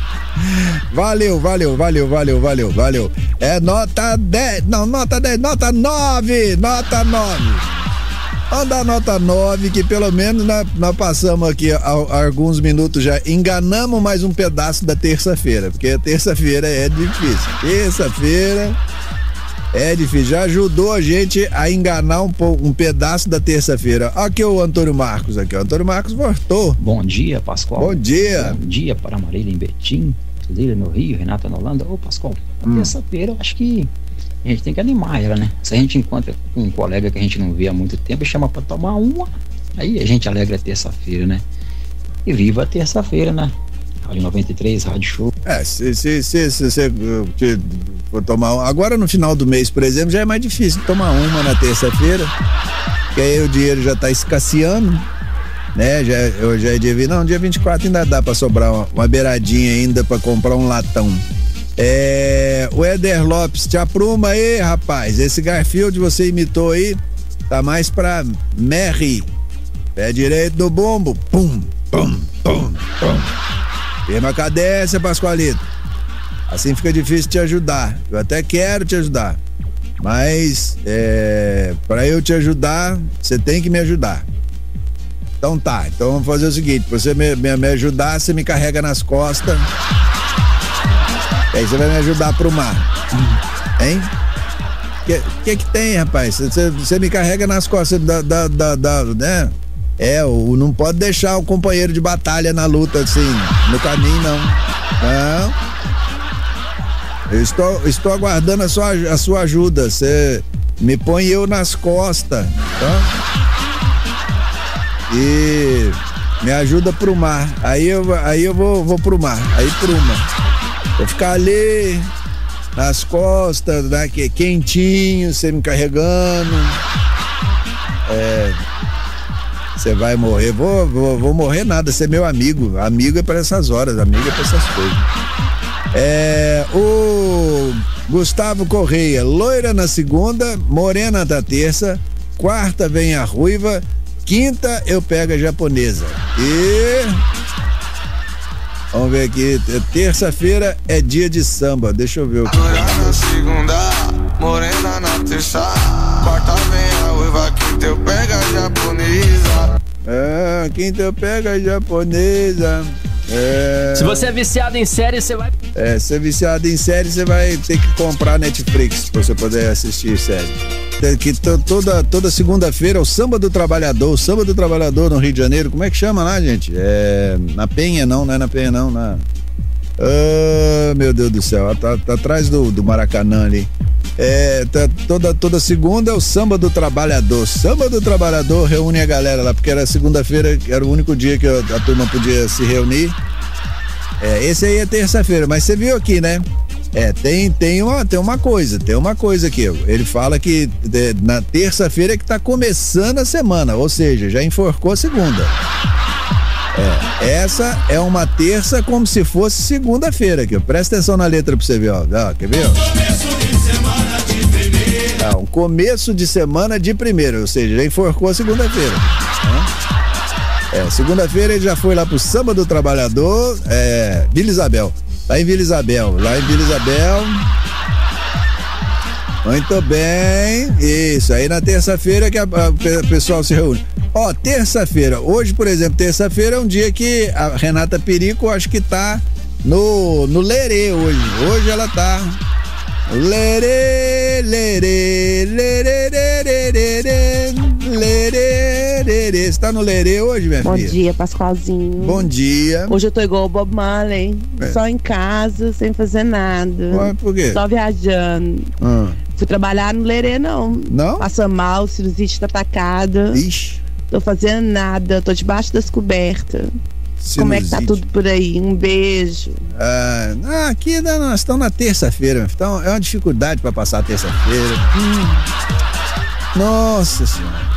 Valeu, valeu, valeu, valeu, valeu, valeu. É nota 10, não, nota 10, nota 9, nota 9. Vamos dar nota 9, que pelo menos nós, nós passamos aqui a- a- alguns minutos já. Enganamos mais um pedaço da terça-feira, porque a terça-feira é difícil. Terça-feira é difícil. Já ajudou a gente a enganar um, pouco, um pedaço da terça-feira. Aqui o Antônio Marcos, aqui. O Antônio Marcos voltou. Bom dia, Pascoal. Bom dia. Bom dia para Marília em Betim, no Rio, Renata na Holanda. Ô, Pascoal, Hum. terça-feira eu acho que a gente tem que animar ela, né? Se a gente encontra um colega que a gente não vê há muito tempo e chama para tomar uma, aí a gente alegra terça-feira, né? E viva a terça-feira, né? Rádio 93, Rádio Show. É, se se se se você uh, for tomar um- agora no final do mês, por exemplo, já é mais difícil tomar uma na terça-feira, porque aí o dinheiro já tá escasseando, né? Já eu já é dia 20, não, dia 24 ainda dá pra sobrar uma, uma beiradinha ainda pra comprar um latão. É, o Éder Lopes, te apruma aí, rapaz. Esse Garfield você imitou aí, tá mais pra Merry. Pé direito do bombo. Pum, pum, pum, pum. Firma a cadência, Pascoalito. Assim fica difícil te ajudar. Eu até quero te ajudar. Mas é, para eu te ajudar, você tem que me ajudar. Então tá, então vamos fazer o seguinte, pra você me, me, me ajudar, você me carrega nas costas. Aí você vai me ajudar pro mar. Hein? O que, que que tem, rapaz? Você- me carrega nas costas da, da, da, da- né? É, o, não pode deixar o companheiro de batalha na luta assim, no caminho, não. Não. Eu estou, estou aguardando a sua, a sua ajuda. Você me põe eu nas costas, tá? E me ajuda pro mar. Aí eu, aí eu vou, vou pro mar. Aí pro Vou ficar ali nas costas, né, que- quentinho, você me carregando. É. Você vai morrer. Vou, vou, vou morrer nada, você é meu amigo. Amigo é para essas horas, amigo é para essas coisas. É, o Gustavo Correia, loira na segunda, morena na terça, quarta vem a ruiva, quinta eu pego a japonesa. E. Vamos ver aqui, terça-feira é dia de samba, deixa eu ver o que. Loira na segunda, morena na terça. Quarta vem a uiva, quinta eu pego a japonesa. Ah, quinta eu pego a japonesa. É, Se você é viciado em série, você vai. é, se é viciado em série, você vai ter que comprar Netflix pra você poder assistir série. Que to- toda toda segunda-feira é o Samba do Trabalhador, o Samba do Trabalhador no Rio de Janeiro. Como é que chama lá, gente? É, na Penha, não, não é na Penha, não. Na, ah, meu Deus do céu, tá, tá atrás do, do Maracanã ali. É, tá- toda, toda segunda é o Samba do Trabalhador. Samba do Trabalhador reúne a galera lá, porque era segunda-feira, era o único dia que a turma podia se reunir. É, esse aí é terça-feira, mas você viu aqui, né? É, tem, tem, uma, tem uma coisa, tem uma coisa aqui. Ele fala que é, na terça-feira é que tá começando a semana, ou seja, já enforcou a segunda. É, essa é uma terça como se fosse segunda-feira aqui. Presta atenção na letra pra você ver, ó. Ó, quer ver? Ó? Um começo de semana de primeira, ou seja, já enforcou a segunda-feira. É, segunda-feira ele já foi lá pro Samba do Trabalhador, é, Vila Isabel. Lá em Vila Isabel, lá em Vila Isabel. Muito bem, isso. Aí na terça-feira que o pessoal se reúne. Ó, terça-feira, hoje, por exemplo, terça-feira é um dia que a Renata Perico acho que tá no, no Lerê hoje. Hoje ela tá. Lerê, lerê, lerê, lerê, lerê, lerê, lerê. Você tá no Lerê hoje, minha Bom filha? dia, Pascoalzinho. Bom dia. Hoje eu tô igual o Bob Marley, É. só em casa, sem fazer nada. Ué, por quê? Só viajando. Ah, Fui trabalhar no Lerê, não. Não? Passa mal, sinusite tá atacada. Ixi. Tô fazendo nada, tô debaixo das cobertas. Como é que tá Sinusite. tudo por aí? Um beijo. Ah, ah, aqui né, nós estamos na terça-feira, então é uma dificuldade para passar a terça-feira. Nossa senhora.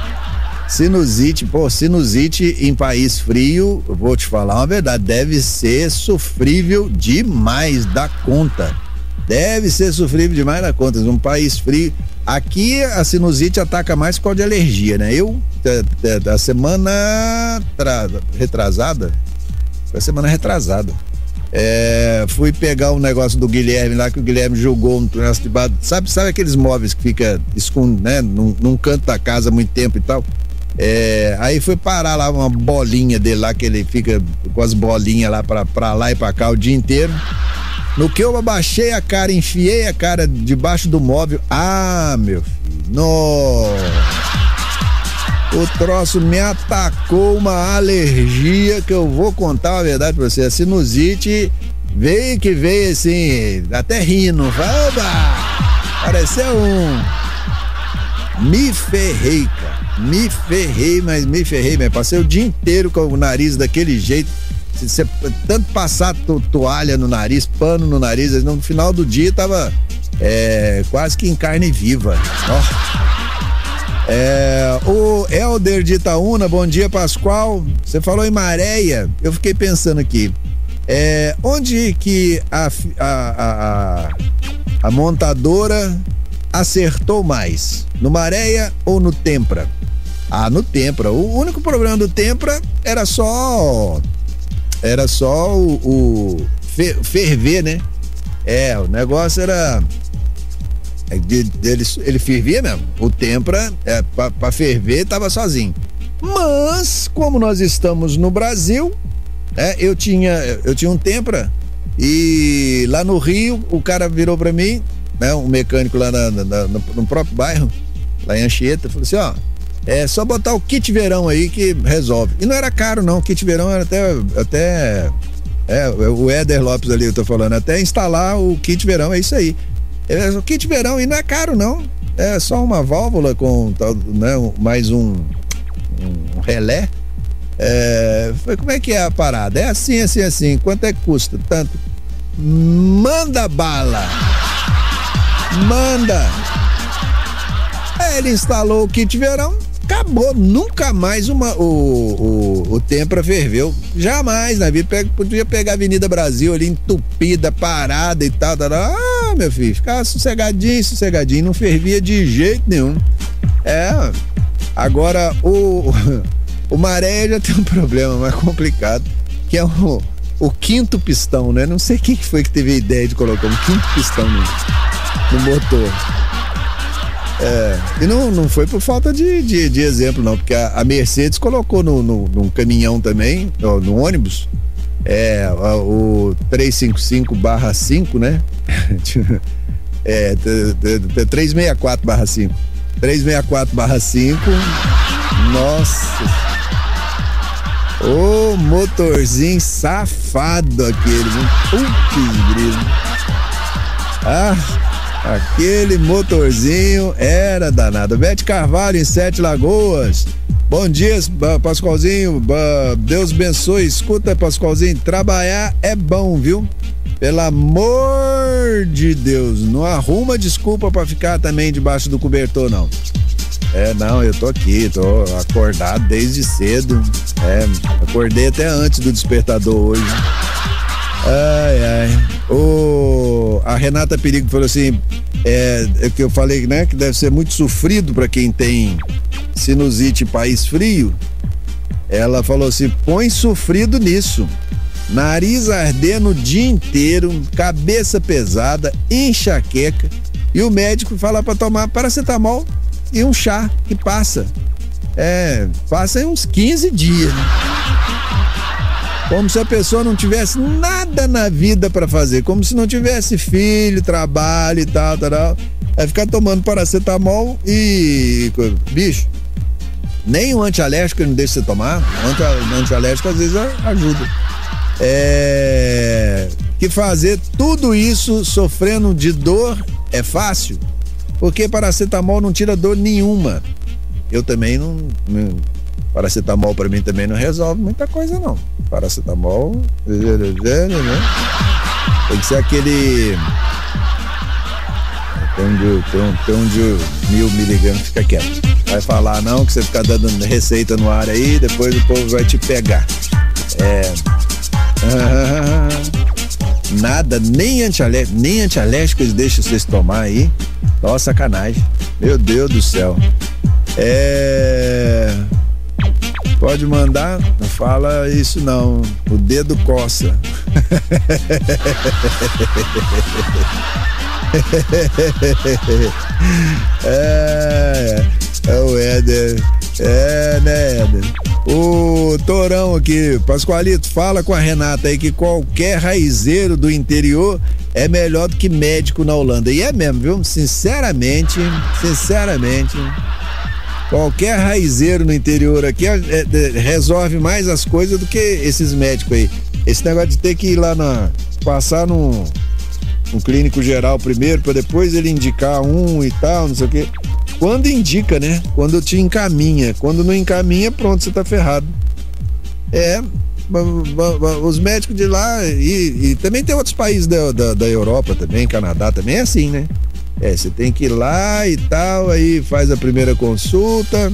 Sinusite, pô, sinusite em país frio, vou te falar uma verdade, deve ser sofrível demais da conta. Deve ser sofrível demais da conta. Um país frio. Aqui a sinusite ataca mais por causa de alergia, né? Eu, da semana tra- retrasada, foi semana retrasada. É, fui pegar um negócio do Guilherme lá que o Guilherme jogou um negócio de bar- sabe, sabe aqueles móveis que fica escondido, né, num, num canto da casa muito tempo e tal. É, aí foi parar lá uma bolinha dele lá que ele fica com as bolinhas lá pra, pra lá e pra cá o dia inteiro. No que eu abaixei a cara, enfiei a cara debaixo do móvel. Ah, meu filho, nossa. O troço me atacou uma alergia que eu vou contar a verdade pra você. A sinusite veio que veio assim, até rindo. Oba! Pareceu um. Me ferrei, cara. Me ferrei, mas me ferrei, mas passei o dia inteiro com o nariz daquele jeito. Tanto passar to- toalha no nariz, pano no nariz, no final do dia tava é, quase que em carne viva. É, o Helder de Itaúna, bom dia, Pascoal. Você falou em Maréia, eu fiquei pensando aqui. É, onde que a, a, a, a, montadora acertou mais? No Maréia ou no Tempra? Ah, no Tempra. O único problema do Tempra era só. Era só o, o fe- ferver, né? É, o negócio era. É dele, ele fervia mesmo. O Tempra, é, pra ferver, tava sozinho. Mas, como nós estamos no Brasil, é, eu tinha eu tinha um Tempra e lá no Rio o cara virou pra mim, né, um mecânico lá na- na- no, no próprio bairro, lá em Anchieta, falou assim, ó, é só botar o kit verão aí que resolve. E não era caro não, o kit verão era até até é, o Éder Lopes ali eu tô falando, até instalar o kit verão, é isso aí. É, o kit verão e não é caro não. É só uma válvula com né, mais um, um relé. É, foi, como é que é a parada? É assim, assim, assim. Quanto é que custa? Tanto. Manda bala! Manda! Aí ele instalou o kit verão, acabou. Nunca mais uma, o, o, o Tempra ferveu. Jamais na vida. Pega- Podia pegar a Avenida Brasil ali entupida, parada e tal. tal, tal. Meu filho, ficava sossegadinho, sossegadinho. Não fervia de jeito nenhum. É. Agora, o, o Maré já tem um problema mais complicado, que é o, o quinto pistão, né? Não sei quem que foi que teve a ideia de colocar um quinto pistão no, no motor. É, e não, não foi por falta de, de, de exemplo, não, porque a, a Mercedes colocou no, no, num caminhão também, ó, no ônibus, É, o 355 barra 5, né? é, t- t- t- 364 barra 5. 364 barra 5. Nossa. Ô motorzinho safado aquele, viu? Putz, grilo. Ah, aquele motorzinho era danado. Bete Carvalho em Sete Lagoas. Bom dia, Pascoalzinho. Deus abençoe. Escuta, Pascoalzinho, trabalhar é bom, viu? Pelo amor de Deus, não arruma desculpa pra ficar também debaixo do cobertor, não. É, não, eu tô aqui, tô acordado desde cedo. É, acordei até antes do despertador hoje. Ai, ai. A Renata Perigo falou assim: é, é que eu falei, né, que deve ser muito sofrido para quem tem sinusite país frio. Ela falou assim: põe sofrido nisso. Nariz ardendo o dia inteiro, cabeça pesada, enxaqueca. E o médico fala para tomar paracetamol e um chá que passa. É, passa uns 15 dias, né? Como se a pessoa não tivesse nada na vida para fazer, como se não tivesse filho, trabalho e tal, tal, tal. Vai ficar tomando paracetamol e. Bicho, nem o antialérgico não deixa você tomar. O anti- o antialérgico às vezes ajuda. É. Que fazer tudo isso sofrendo de dor é fácil, porque paracetamol não tira dor nenhuma. Eu também não. Paracetamol pra mim também não resolve muita coisa, não. Paracetamol. Né? Tem que ser aquele. Tem um de, um de mil miligramas, fica quieto. Vai falar não, que você fica dando receita no ar aí, depois o povo vai te pegar. É. Nada, nem antialérgico, nem antialérgico eles deixam vocês tomar aí. Nossa, sacanagem. Meu Deus do céu. É. Pode mandar, não fala isso não. O dedo coça. é, é o Éder. É, né, Éder? O Torão aqui, Pascoalito, fala com a Renata aí que qualquer raizeiro do interior é melhor do que médico na Holanda. E é mesmo, viu? Sinceramente, sinceramente. Qualquer raizeiro no interior aqui é, é, resolve mais as coisas do que esses médicos aí. Esse negócio de ter que ir lá na. passar num, num clínico geral primeiro, para depois ele indicar um e tal, não sei o quê. Quando indica, né? Quando te encaminha. Quando não encaminha, pronto, você tá ferrado. É. Os médicos de lá, e, e também tem outros países da, da, da Europa também, Canadá também é assim, né? É, você tem que ir lá e tal, aí faz a primeira consulta.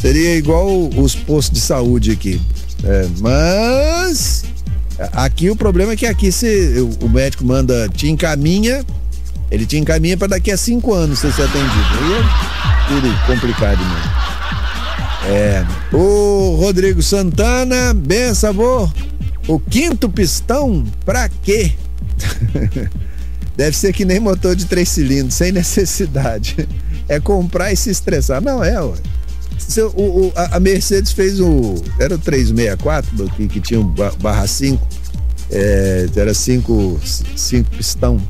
Seria igual os postos de saúde aqui. É, mas aqui o problema é que aqui se o médico manda, te encaminha, ele te encaminha para daqui a cinco anos você ser atendido. Aí é tudo complicado mesmo. É. O Rodrigo Santana, bem sabor. O quinto pistão, pra quê? Deve ser que nem motor de três cilindros, sem necessidade. É comprar e se estressar. Não, é, ué. O- o- a, Mercedes fez o. Era o 364, que, que tinha ba- barra 5. É, era 5 cinco pistão.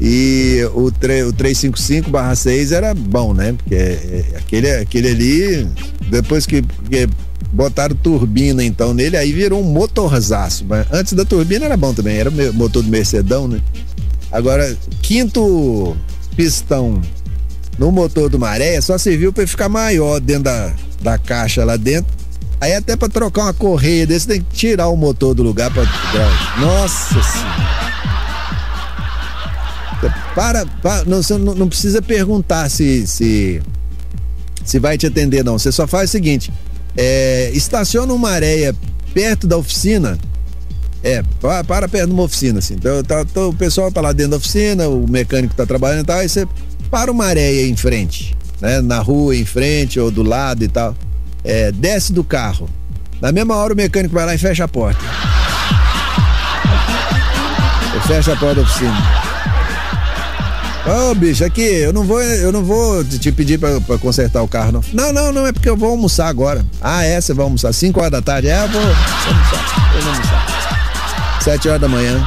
E o, tre- o 355 barra 6 era bom, né? Porque é, é, aquele, aquele ali, depois que, que botaram turbina então nele, aí virou um motorzaço. Mas antes da turbina era bom também, era o motor do Mercedão, né? Agora, quinto pistão no motor do Maré só serviu para ficar maior dentro da, da caixa lá dentro. Aí até para trocar uma correia desse tem que tirar o motor do lugar para Nossa senhora. Para, para não, você não, não precisa perguntar se, se se vai te atender não. Você só faz o seguinte: é, estaciona uma areia perto da oficina. É, para, para perto de uma oficina, assim. Então, tá, tá- o pessoal tá lá dentro da oficina, o mecânico tá trabalhando e tal, aí você para uma areia em frente, né? Na rua, em frente ou do lado e tal. É, desce do carro. Na mesma hora o mecânico vai lá e fecha a porta. Ele fecha a porta da oficina. Ô, bicho, aqui, eu não vou, eu não vou te te pedir pra, pra consertar o carro, não. Não, não, não, é porque eu vou almoçar agora. Ah, é? Você vai almoçar 5 horas da tarde? É, eu vou, vou almoçar, eu vou almoçar. Sete horas da manhã.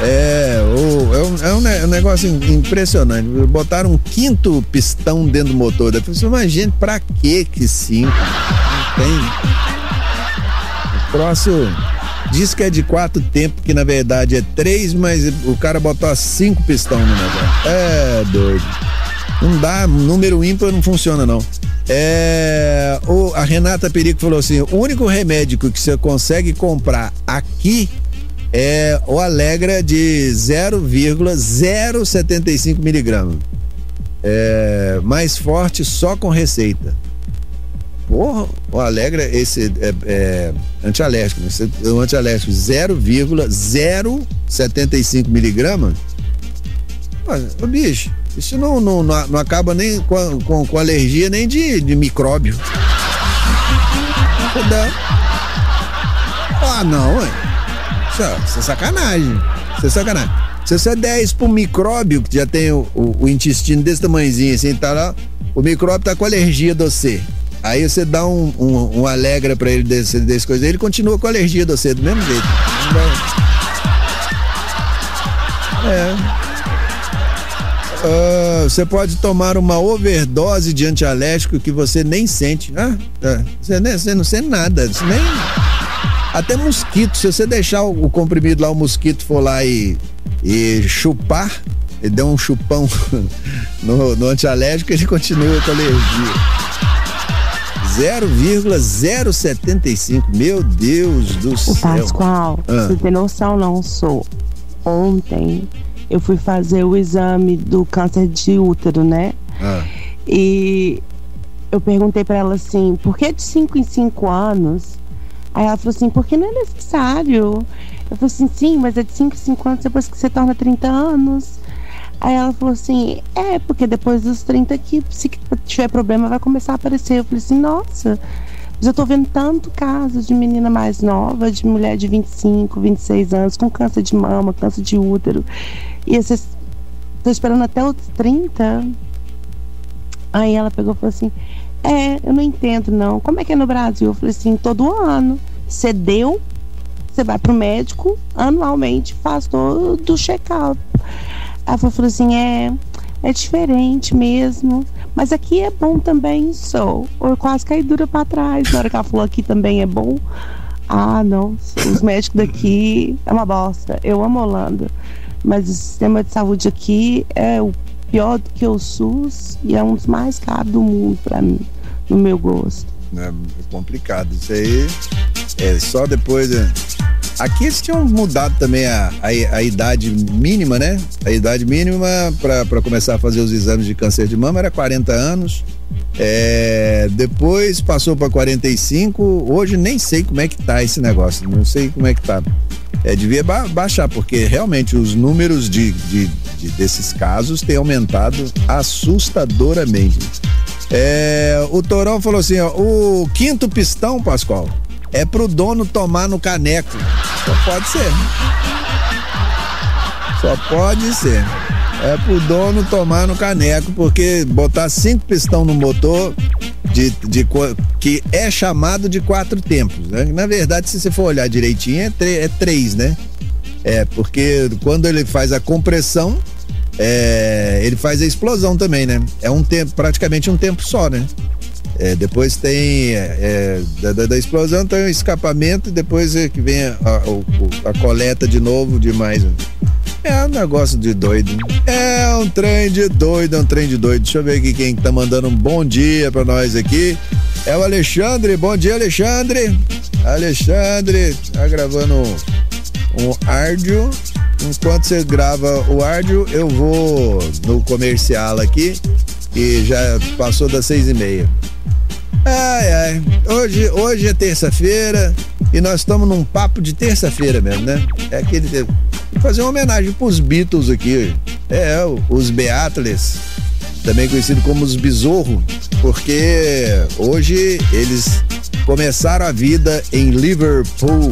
É, o, é, um, é um ne- negócio im- impressionante. Botaram um quinto pistão dentro do motor. Eu falei assim, gente, pra que que cinco? Não tem. O troço diz que é de quatro tempos, que na verdade é três, mas o cara botou cinco pistão no negócio. É doido. Não dá, número ímpar não funciona não. É, o, a Renata Perico falou assim: o único remédio que você consegue comprar aqui é o Alegra de 0,075 miligramas. É, mais forte só com receita. Porra, o Alegra, esse é, é antialérgico, né? Esse é um antialérgico 0,075 miligramas. Mas, bicho, isso não, não, não, acaba nem com, a- com, com alergia nem de, de micróbio. Ah, não, ué. Isso, é- isso é sacanagem. Isso é sacanagem. Se você der isso pro micróbio, que já tem o, o- o intestino desse tamanhozinho assim, tá lá, o micróbio tá com alergia de você. Aí você dá um, um, um alegra pra ele desse, desse coisa, ele continua com alergia de você, do mesmo jeito. É. Ah, você pode tomar uma overdose de antialérgico que você nem sente. Ah, você, nem, você não sente nada. Nem... Até mosquito, se você deixar o, o comprimido lá, o mosquito for lá e, e chupar, ele der um chupão no, no antialérgico, ele continua com alergia. 0,075. Meu Deus do O céu. Pascoal, Ah. você tem noção não, sou. Ontem eu fui fazer o exame do câncer de útero, né? Ah. E eu perguntei pra ela assim, por que de 5 em 5 anos? Aí ela falou assim, porque não é necessário. Eu falei assim, sim, mas é de 5 em 5 anos depois que você torna 30 anos. Aí ela falou assim, é, porque depois dos 30 que se tiver problema vai começar a aparecer. Eu falei assim, nossa, mas eu tô vendo tanto caso de menina mais nova, de mulher de 25, 26 anos, com câncer de mama, câncer de útero. E vocês tô esperando até os 30. Aí ela pegou e falou assim: É, eu não entendo, não. Como é que é no Brasil? Eu falei assim: todo ano. Você deu, você vai pro médico, anualmente faz todo o check-up. Ela falou assim: É, é diferente mesmo. Mas aqui é bom também, sou. Eu quase caí dura pra trás. Na hora que ela falou aqui também é bom. Ah, não. Os médicos daqui é uma bosta. Eu amo a Holanda. Mas o sistema de saúde aqui é o pior do que o SUS e é um dos mais caros do mundo pra mim, no meu gosto. É complicado. Isso aí é só depois. né? Aqui eles tinham mudado também a, a, a idade mínima, né? A idade mínima para começar a fazer os exames de câncer de mama era 40 anos. É, depois passou para 45. Hoje nem sei como é que tá esse negócio. Não sei como é que tá. É, devia ba- baixar, porque realmente os números de, de- de- desses casos têm aumentado assustadoramente. É, o Torão falou assim: ó, o quinto pistão, Pascoal, é pro dono tomar no caneco. Só pode ser. Só pode ser. É pro dono tomar no caneco, porque botar cinco pistão no motor de, de que é chamado de quatro tempos. Né? Na verdade, se você for olhar direitinho, é, é três, né? É, porque quando ele faz a compressão, é, ele faz a explosão também, né? É um tempo, praticamente um tempo só, né? É, depois tem é, é, da, da- da explosão tem o escapamento e depois é que vem a, a- a coleta de novo de mais. É um negócio de doido. É um trem de doido, é um trem de doido. Deixa eu ver aqui quem tá mandando um bom dia pra nós aqui. É o Alexandre. Bom dia, Alexandre. Alexandre, tá gravando um áudio. Enquanto você grava o áudio, eu vou no comercial aqui, que já passou das seis e meia. Ai, ai. Hoje, hoje é terça-feira e nós estamos num papo de terça-feira mesmo, né? É aquele. Vou fazer uma homenagem pros Beatles aqui. É, os Beatles, também conhecido como os Besorro, porque hoje eles começaram a vida em Liverpool.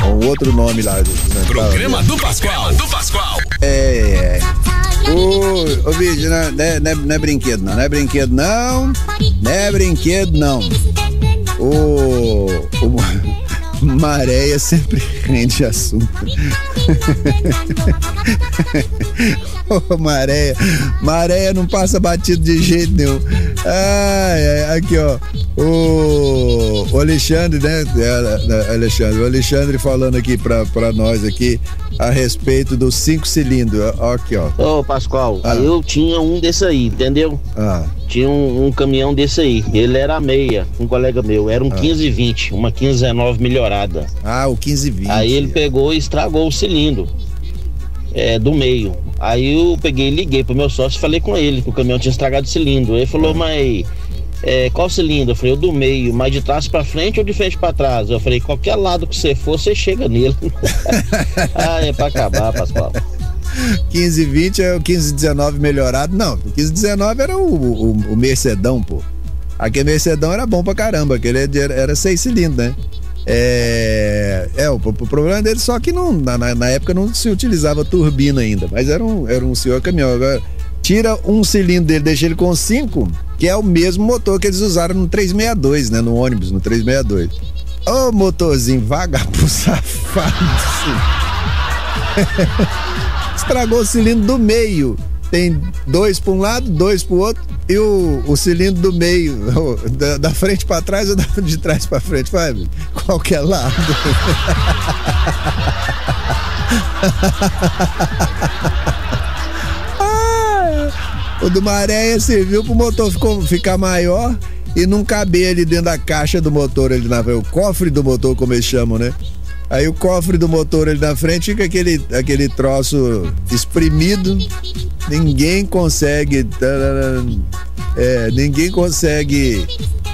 Com outro nome lá. né? Programa do Pascoal. Do Pascoal. É, é. Ô, ô vídeo, não, não, é- não é- não é brinquedo não, não é brinquedo não, não é brinquedo não. O, o- Maréia sempre rende assunto. Ô, Maréia, Maréia não passa batido de jeito nenhum. Ai, ai, aqui, ó. O, o Alexandre, né? É, Alexandre, o Alexandre falando aqui pra, pra nós aqui a respeito dos cinco cilindros. Ó, Aqui, ó. Ô, Pascoal, eu tinha um desse aí, entendeu? Ah. Tinha um, um caminhão desse aí. Ele era meia, um colega meu. Era um 1520, uma 1519 melhorada. Ah, o 1520. Aí ele pegou e estragou o cilindro é, do meio. Aí eu peguei liguei pro meu sócio e falei com ele que o caminhão tinha estragado o cilindro. Ele falou, mas é, qual cilindro? Eu falei, o do meio, mas de trás pra frente ou de frente pra trás? Eu falei, qualquer lado que você for, você chega nele. ah, é pra acabar, Pascoal. 1520 é o 1519 melhorado. Não, o 1519 era o, o, o Mercedão, pô. Aquele Mercedão era bom pra caramba, aquele era, era seis cilindros, né? É, é o, o problema dele só que não, na, na- época não se utilizava turbina ainda, mas era um, era um senhor caminhão. Agora, tira um cilindro dele, deixa ele com cinco, que é o mesmo motor que eles usaram no 362, né? No ônibus, no 362. Ô motorzinho vagabundo safado. Estragou o cilindro do meio. Tem dois para um lado, dois para o outro e o, o cilindro do meio, o- da, da frente para trás ou da- de trás para frente, vai, qualquer lado. Ah, o do Maréia serviu pro motor ficou- ficar maior e não caber ali dentro da caixa do motor ali na o cofre do motor, como eles chamam, né? Aí o cofre do motor ali na frente fica aquele, aquele troço espremido, ninguém consegue. é, ninguém consegue.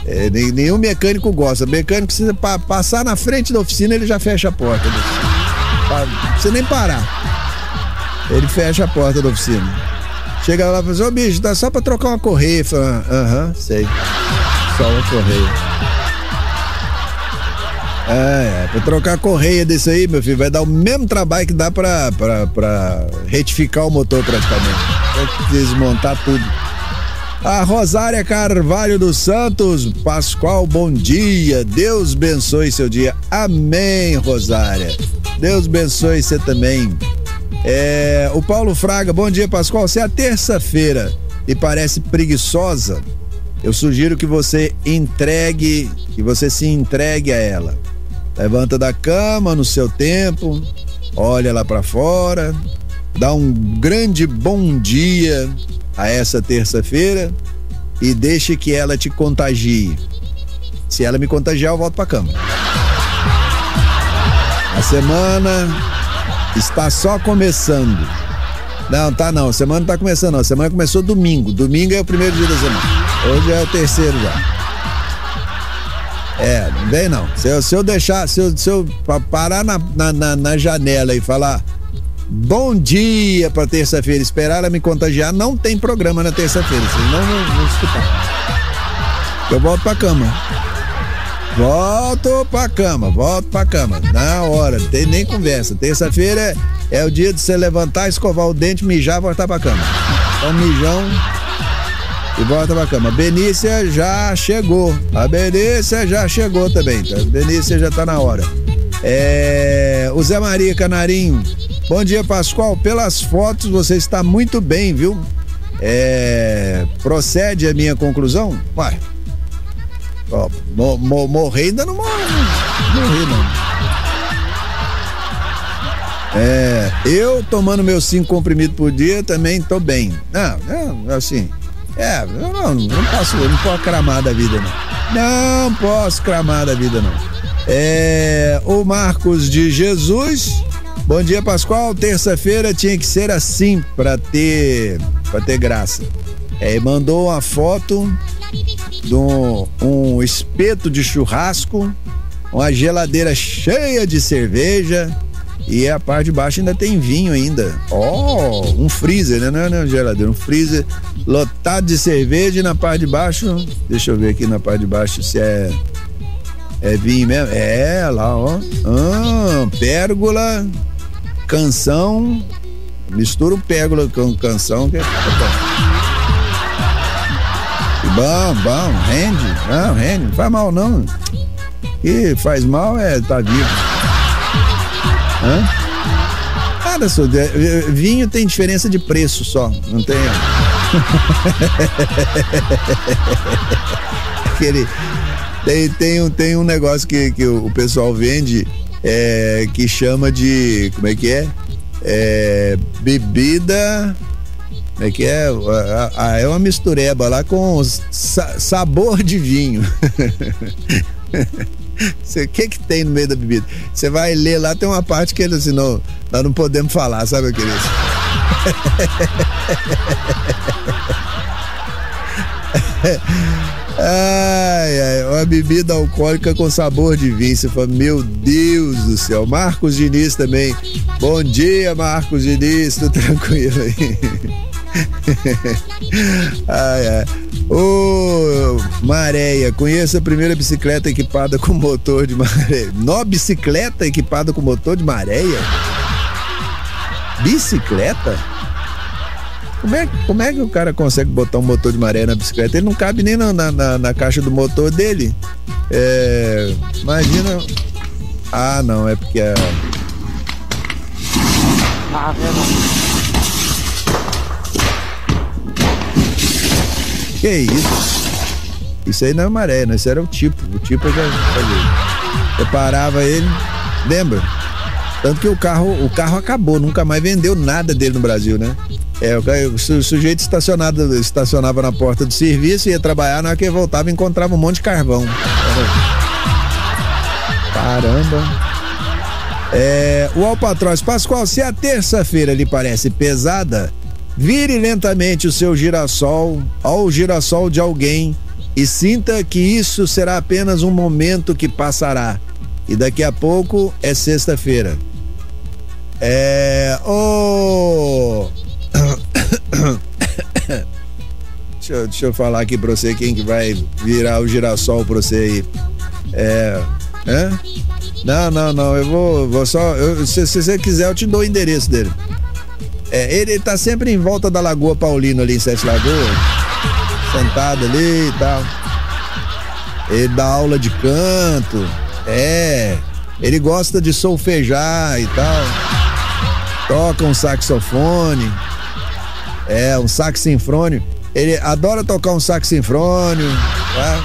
é, nenhum mecânico gosta. Mecânico precisa pa- passar na frente da oficina, ele já fecha a porta. Não precisa nem parar. Ele fecha a porta da oficina. Chega lá e fala assim, ô bicho, dá só pra trocar uma correia. Fala, Aham, sei. Só uma correia. É, é, pra trocar a correia desse aí, meu filho, vai dar o mesmo trabalho que dá pra, pra, pra retificar o motor praticamente. Tem que desmontar tudo. A Rosária Carvalho dos Santos, Pascoal, bom dia. Deus abençoe seu dia. Amém, Rosária. Deus abençoe você também. É, o Paulo Fraga, bom dia, Pascoal. Se é a terça-feira e parece preguiçosa, eu sugiro que você entregue, que você se entregue a ela. Levanta da cama no seu tempo, olha lá pra fora, dá um grande bom dia a essa terça-feira e deixe que ela te contagie. Se ela me contagiar, eu volto pra cama. A semana está só começando. Não, tá não. A semana não tá começando, não. A semana começou domingo. Domingo é o primeiro dia da semana. Hoje é o terceiro já. É, vem não. Se eu, se eu deixar, se eu, se eu pa- parar na, na, na- janela e falar bom dia pra terça-feira, esperar ela me contagiar, não tem programa na terça-feira. Vocês não vão, escutar. Eu volto pra cama. Volto pra cama, volto pra cama. Na hora, não tem nem conversa. Terça-feira é, é o dia de você levantar, escovar o dente, mijar, voltar pra cama. Então, mijão e volta pra cama. Benícia já chegou. A Benícia já chegou também. Tá? Benícia já tá na hora. É, o Zé Maria Canarinho. Bom dia, Pascoal. Pelas fotos você está muito bem, viu? É, procede a minha conclusão? Vai. Ó, mo, mo, morrer ainda não morre. não. Morri não. É, eu tomando meus cinco comprimidos por dia também tô bem. Não, não, assim. É, eu não, não posso, eu não posso cramar da vida, não. Não posso cramar da vida, não. É, o Marcos de Jesus. Bom dia, Pascoal. Terça-feira tinha que ser assim para ter, para ter graça. É, mandou uma foto de um, um espeto de churrasco, uma geladeira cheia de cerveja e a parte de baixo ainda tem vinho ainda. Ó, um freezer, né? Não é uma geladeira, um freezer lotado de cerveja e na parte de baixo, deixa eu ver aqui na parte de baixo se é é vinho mesmo. É, lá, ó. Ah, pérgola, canção. Mistura o pérgola com canção que é Bom, bom, rende. Não, rende, não faz mal não. que faz mal é tá vivo. Hã? Nada, de- eh, vinho tem diferença de preço só, não tem. Aquele, tem, tem, um, tem um negócio que, que o, pessoal vende é, que chama de. Como é que é? É, bebida. Como é que é? Ah, é uma mistureba lá com sa- sabor de vinho. O que que tem no meio da bebida? Você vai ler lá, tem uma parte que eles assim, não, nós não podemos falar, sabe aqueles? Ai, ai, uma bebida alcoólica com sabor de vinho. Você fala, meu Deus do céu. Marcos Diniz também. Bom dia, Marcos Diniz. Tudo tranquilo aí? ai, ai. Ô, Maréia, conheço a primeira bicicleta equipada com motor de maré. Nó bicicleta equipada com motor de maréia? Bicicleta? Como é, como é que o cara consegue botar um motor de maré na bicicleta? Ele não cabe nem na, na, na- caixa do motor dele. É, imagina. Ah, não, é porque a. Que isso? Isso aí não é maré, não. Isso era o tipo. O tipo eu já fazia. Eu parava ele, lembra? Tanto que o carro, o carro acabou, nunca mais vendeu nada dele no Brasil, né? É, o, o su- sujeito estacionado, estacionava na porta do serviço, ia trabalhar, na hora que voltava, encontrava um monte de carvão. Caramba. É, o Alpatroz Pascoal, se a terça-feira lhe parece pesada, vire lentamente o seu girassol ao girassol de alguém e sinta que isso será apenas um momento que passará. E daqui a pouco é sexta-feira. É. Ô. deixa, eu, deixa eu falar aqui pra você quem que vai virar o girassol pra você aí. É. Hã? Não, não, não. Eu vou, vou só. eu- se, se você quiser, eu te dou o endereço dele. É, ele tá sempre em volta da Lagoa Paulino ali em Sete Lagoas. Sentado ali e tal. Ele dá aula de canto. É. Ele gosta de solfejar e tal. Toca um saxofone. É, um sax sinfônio. Ele adora tocar um sax sinfônio. Tá?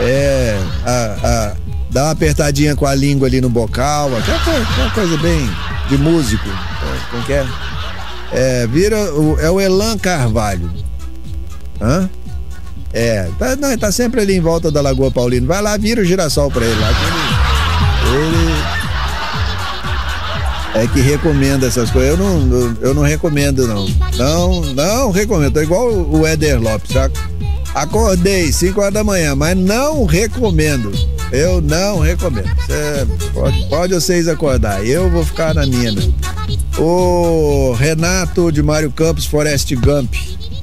É. a- a- dá uma apertadinha com a língua ali no bocal. Aquela coisa, aquela coisa bem de músico. É, Como que é? É, vira. O, é o Elan Carvalho. Hã? É, tá, não, tá sempre ali em volta da Lagoa Paulino. Vai lá, vira o girassol pra ele lá. ele, ele é que recomenda essas coisas. Eu não, eu não recomendo, não. Não, não recomendo. Tô igual o Éder Lopes, saca? Acordei 5 horas da manhã, mas não recomendo. Eu não recomendo. Cê pode, pode vocês acordar. Eu vou ficar na minha. né? O Renato de Mário Campos, Forest Gump.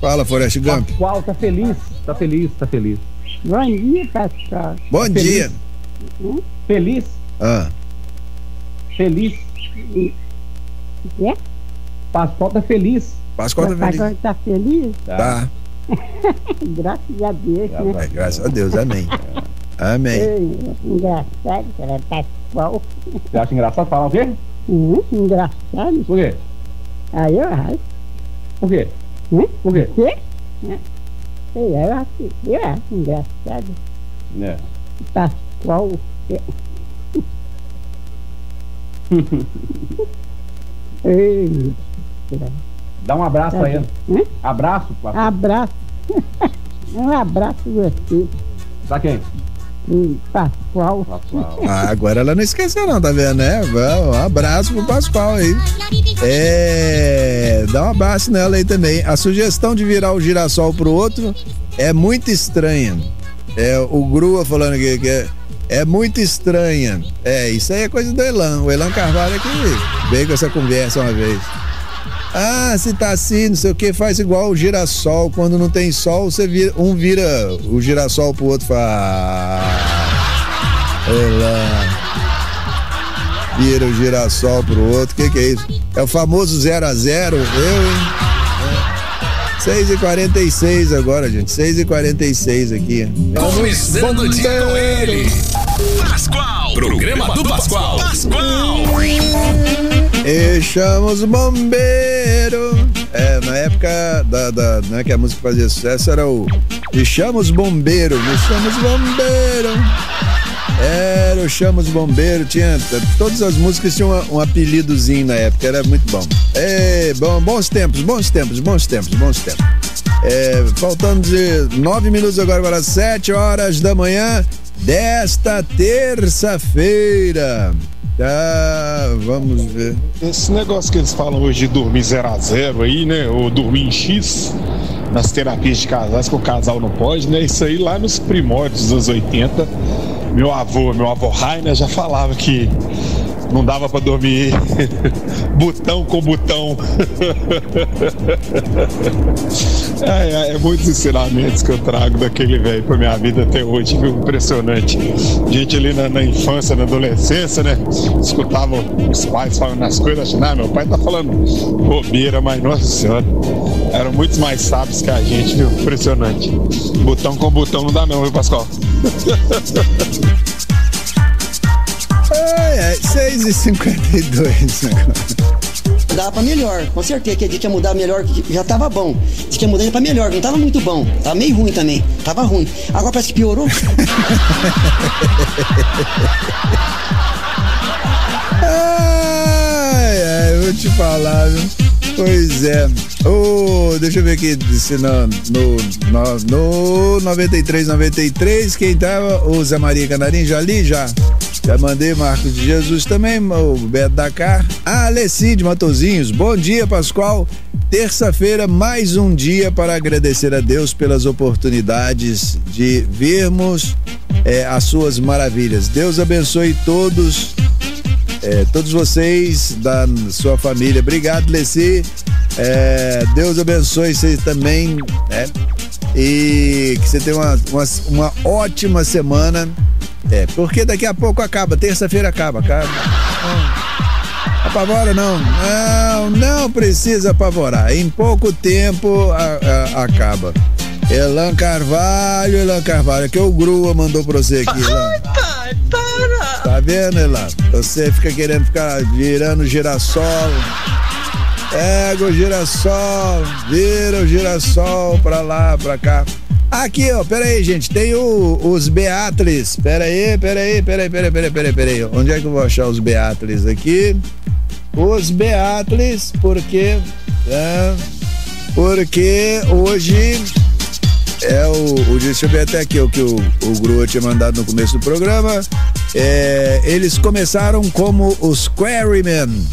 Fala, Forest Gump. Pascoal, tá feliz? Tá feliz, tá feliz. Bom dia, Pascoal. Bom Feliz? dia. Hum? Feliz? Ah, Feliz. O quê? Pascoal tá feliz. Pascoal tá feliz. Pascoal tá feliz? Tá. Graças a Deus, né? Vai, graças a Deus, amém. Amém. Ei, engraçado, cara, Pascoal. Você acha engraçado falar o quê? Hum, engraçado. Por quê? Aí eu acho. Por quê? Hum? Por quê? Quê? É. Sei, eu acho, eu acho engraçado. É. Pascoal. Ei, Dá um abraço Tá aí. Hã? Abraço, Pascoal. abraço. um abraço você, Pra quem? Pascoal. Ah, agora ela não esqueceu não, tá vendo, né? Um abraço pro Pascoal aí. É, dá um abraço nela aí também. A sugestão de virar o girassol pro outro é muito estranha. É, o Grua falando aqui que é, é muito estranha. É, isso aí é coisa do Elan. O Elan Carvalho é que veio com essa conversa uma vez. Ah, se tá assim, não sei o que, faz igual o girassol. Quando não tem sol, você vira, um vira o girassol pro outro e fala. "Ah, Elan. Vira o girassol pro outro. O que, que é isso? É o famoso 0 a 0 Eu, hein? É. 6 e 46 agora, gente. 6 e 46 aqui. Começando o dia com ele. Pascoal. Programa do Pascoal. Pascoal. E chama os bombeiros. Na época da, da né, que a música fazia sucesso era o Me chama os bombeiros, me chama os bombeiros. Era o Chama os Bombeiros, tinha. Todas as músicas tinham um, um apelidozinho na época, era muito bom. É, bom, bons tempos, bons tempos, bons tempos, bons tempos. É, faltando de nove minutos agora para sete horas da manhã desta terça-feira. Tá, vamos ver. Esse negócio que eles falam hoje de dormir 0 a 0 aí, né? Ou dormir em X nas terapias de casais que o casal não pode, né? Isso aí lá nos primórdios dos 80, meu avô, meu avô Rainer já falava que não dava pra dormir botão com botão. é, é, é muitos ensinamentos que eu trago daquele velho pra minha vida até hoje, viu? Impressionante. Gente ali na, na infância, na adolescência, né? Escutava os pais falando as coisas, achando, ah, meu pai tá falando bobeira, mas nossa senhora. Eram muitos mais sábios que a gente, viu? Impressionante. Botão com botão não dá não, viu, Pascoal? Ai, ai, 6 e 52 agora. Pra melhor, com certeza que a gente ia mudar melhor, já tava bom. Diz que ia mudar pra melhor, não tava muito bom. Tava meio ruim também, tava ruim. Agora parece que piorou. Ai, ai, vou te falar, viu? Pois é. Ô, deixa eu ver aqui se no, no, no, no 93, 93, quem tava? O Zé Maria Canarim, já li, já. Já mandei Marcos de Jesus também, o Beto Dakar. Alessi de Matozinhos, bom dia, Pascoal. Terça-feira, mais um dia para agradecer a Deus pelas oportunidades de vermos eh, as suas maravilhas. Deus abençoe todos é, todos vocês da sua família. Obrigado, Leci. É, Deus abençoe você também, né? E que você tenha uma, uma, uma ótima semana. É, porque daqui a pouco acaba, terça-feira acaba, acaba. Não, apavora não. Não, não precisa apavorar. Em pouco tempo a, a, acaba. Elan Carvalho, Elan Carvalho, que o Grua mandou pra você aqui, Elan. Pai, para! Tá vendo, Elan? Você fica querendo ficar virando girassol. Pega o girassol, vira o girassol pra lá, pra cá. Aqui, ó, pera aí, gente, tem o, os Beatles. Pera aí, pera aí, pera aí, pera aí, pera aí, pera aí, pera aí. Onde é que eu vou achar os Beatles aqui? Os Beatles, porque. É, porque hoje é o, o. Deixa eu ver até aqui o que o, o tinha mandado no começo do programa. É, eles começaram como os Quarrymen.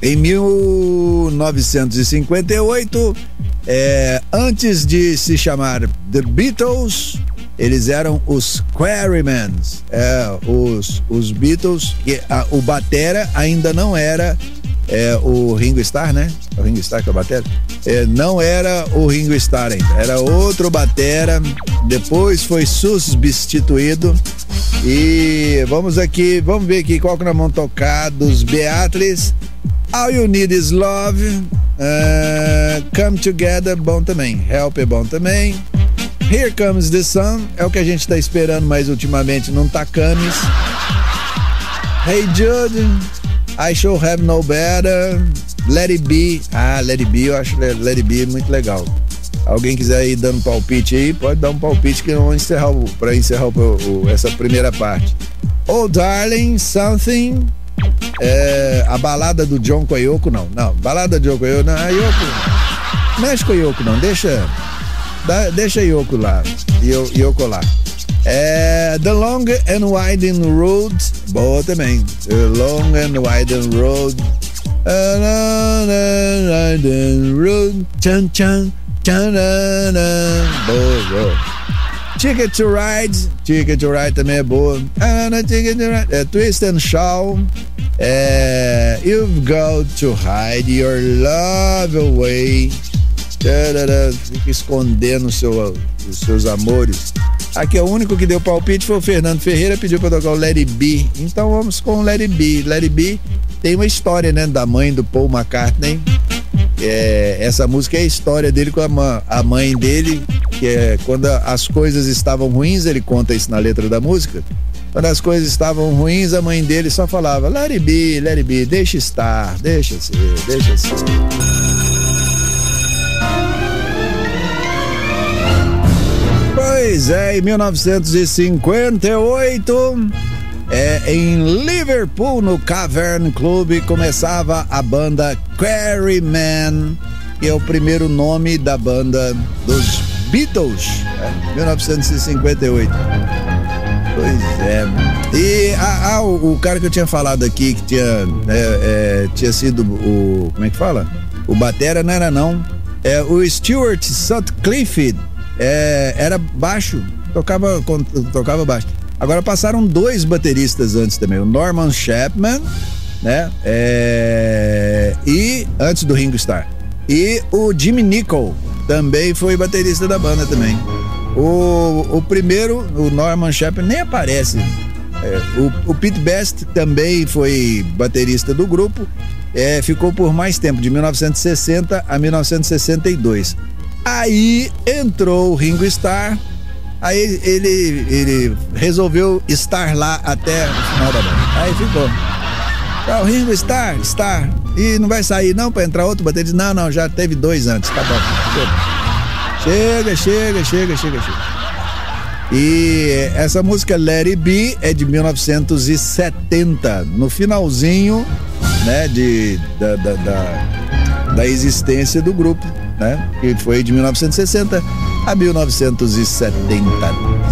Em 1958, é, antes de se chamar The Beatles, eles eram os Quarrymen, é, os, os Beatles, que a, o Batera ainda não era é, o Ringo Starr, né? O Ringo Starr que é o Batera. É, não era o Ringo Starr ainda, era outro Batera, depois foi substituído e vamos aqui, vamos ver aqui qual que nós vamos tocar dos Beatles. All You Need Is Love, uh, Come Together, bom também, Help é bom também. Here Comes the Sun, é o que a gente tá esperando, mas ultimamente não tá camis. Hey Jude, I Shall Have No Better, Let It Be, ah, Let It Be, eu acho Let It Be muito legal. Alguém quiser ir dando palpite aí, pode dar um palpite que vamos encerrar o, pra encerrar o, o, essa primeira parte. Oh Darling, Something, é, a balada do John com a não. Não, balada do John com a Yoko, não. A Yoko. Mexe com a Yoko, não. Deixa. Deixa a Yoko lá. Yoko lá. É, The Long and Winding Road. Boa também. The Long and Winding Road. Road. Tchan, tchan, tchan, Boa, boa. Ticket to Ride, Ticket to Ride também é boa. Ticket to Ride. É Twist and Shout. É, You've Got to Hide Your Love Away. Tarará, Fica escondendo seu, os seus amores. Aqui o único que deu palpite foi o Fernando Ferreira, pediu para tocar o It Be. Então vamos com o Be. Let It Be tem uma história, né, da mãe do Paul McCartney. É, essa música é a história dele com a, a mãe dele, que é quando as coisas estavam ruins, ele conta isso na letra da música. Quando as coisas estavam ruins, a mãe dele só falava: Let it be, let it be, deixa estar, deixa ser, deixa ser. Pois é, em 1958, é, em Liverpool, no Cavern Club, começava a banda Quarrymen, que é o primeiro nome da banda dos Beatles, é, 1958. Pois é. E ah, ah, o, o cara que eu tinha falado aqui, que tinha, é, é, tinha sido o. Como é que fala? O Batera não era não. É, o Stuart Sutcliffe é, era baixo, tocava, tocava baixo. Agora passaram dois bateristas antes também, o Norman Chapman, né? É, e antes do Ringo Starr. E o Jimmy Nicol também foi baterista da banda também. O, o primeiro, o Norman Chapman, nem aparece. É, o, o Pete Best também foi baterista do grupo. É, ficou por mais tempo, de 1960 a 1962. Aí entrou o Ringo Starr. Aí ele, ele resolveu estar lá até o final da banda. Aí ficou. Tá, o Ringo Starr, Starr. E não vai sair não pra entrar outro baterista? Não, não, já teve dois antes. Tá bom. Chega, chega, chega, chega, chega. E essa música It Be é de 1970, no finalzinho, né, de, da, da, da, da existência do grupo, né, que foi de 1960 a 1970.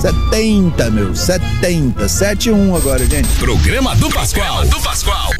70, meu, 70, 71 agora, gente. Programa do Pascoal. do Pascoal.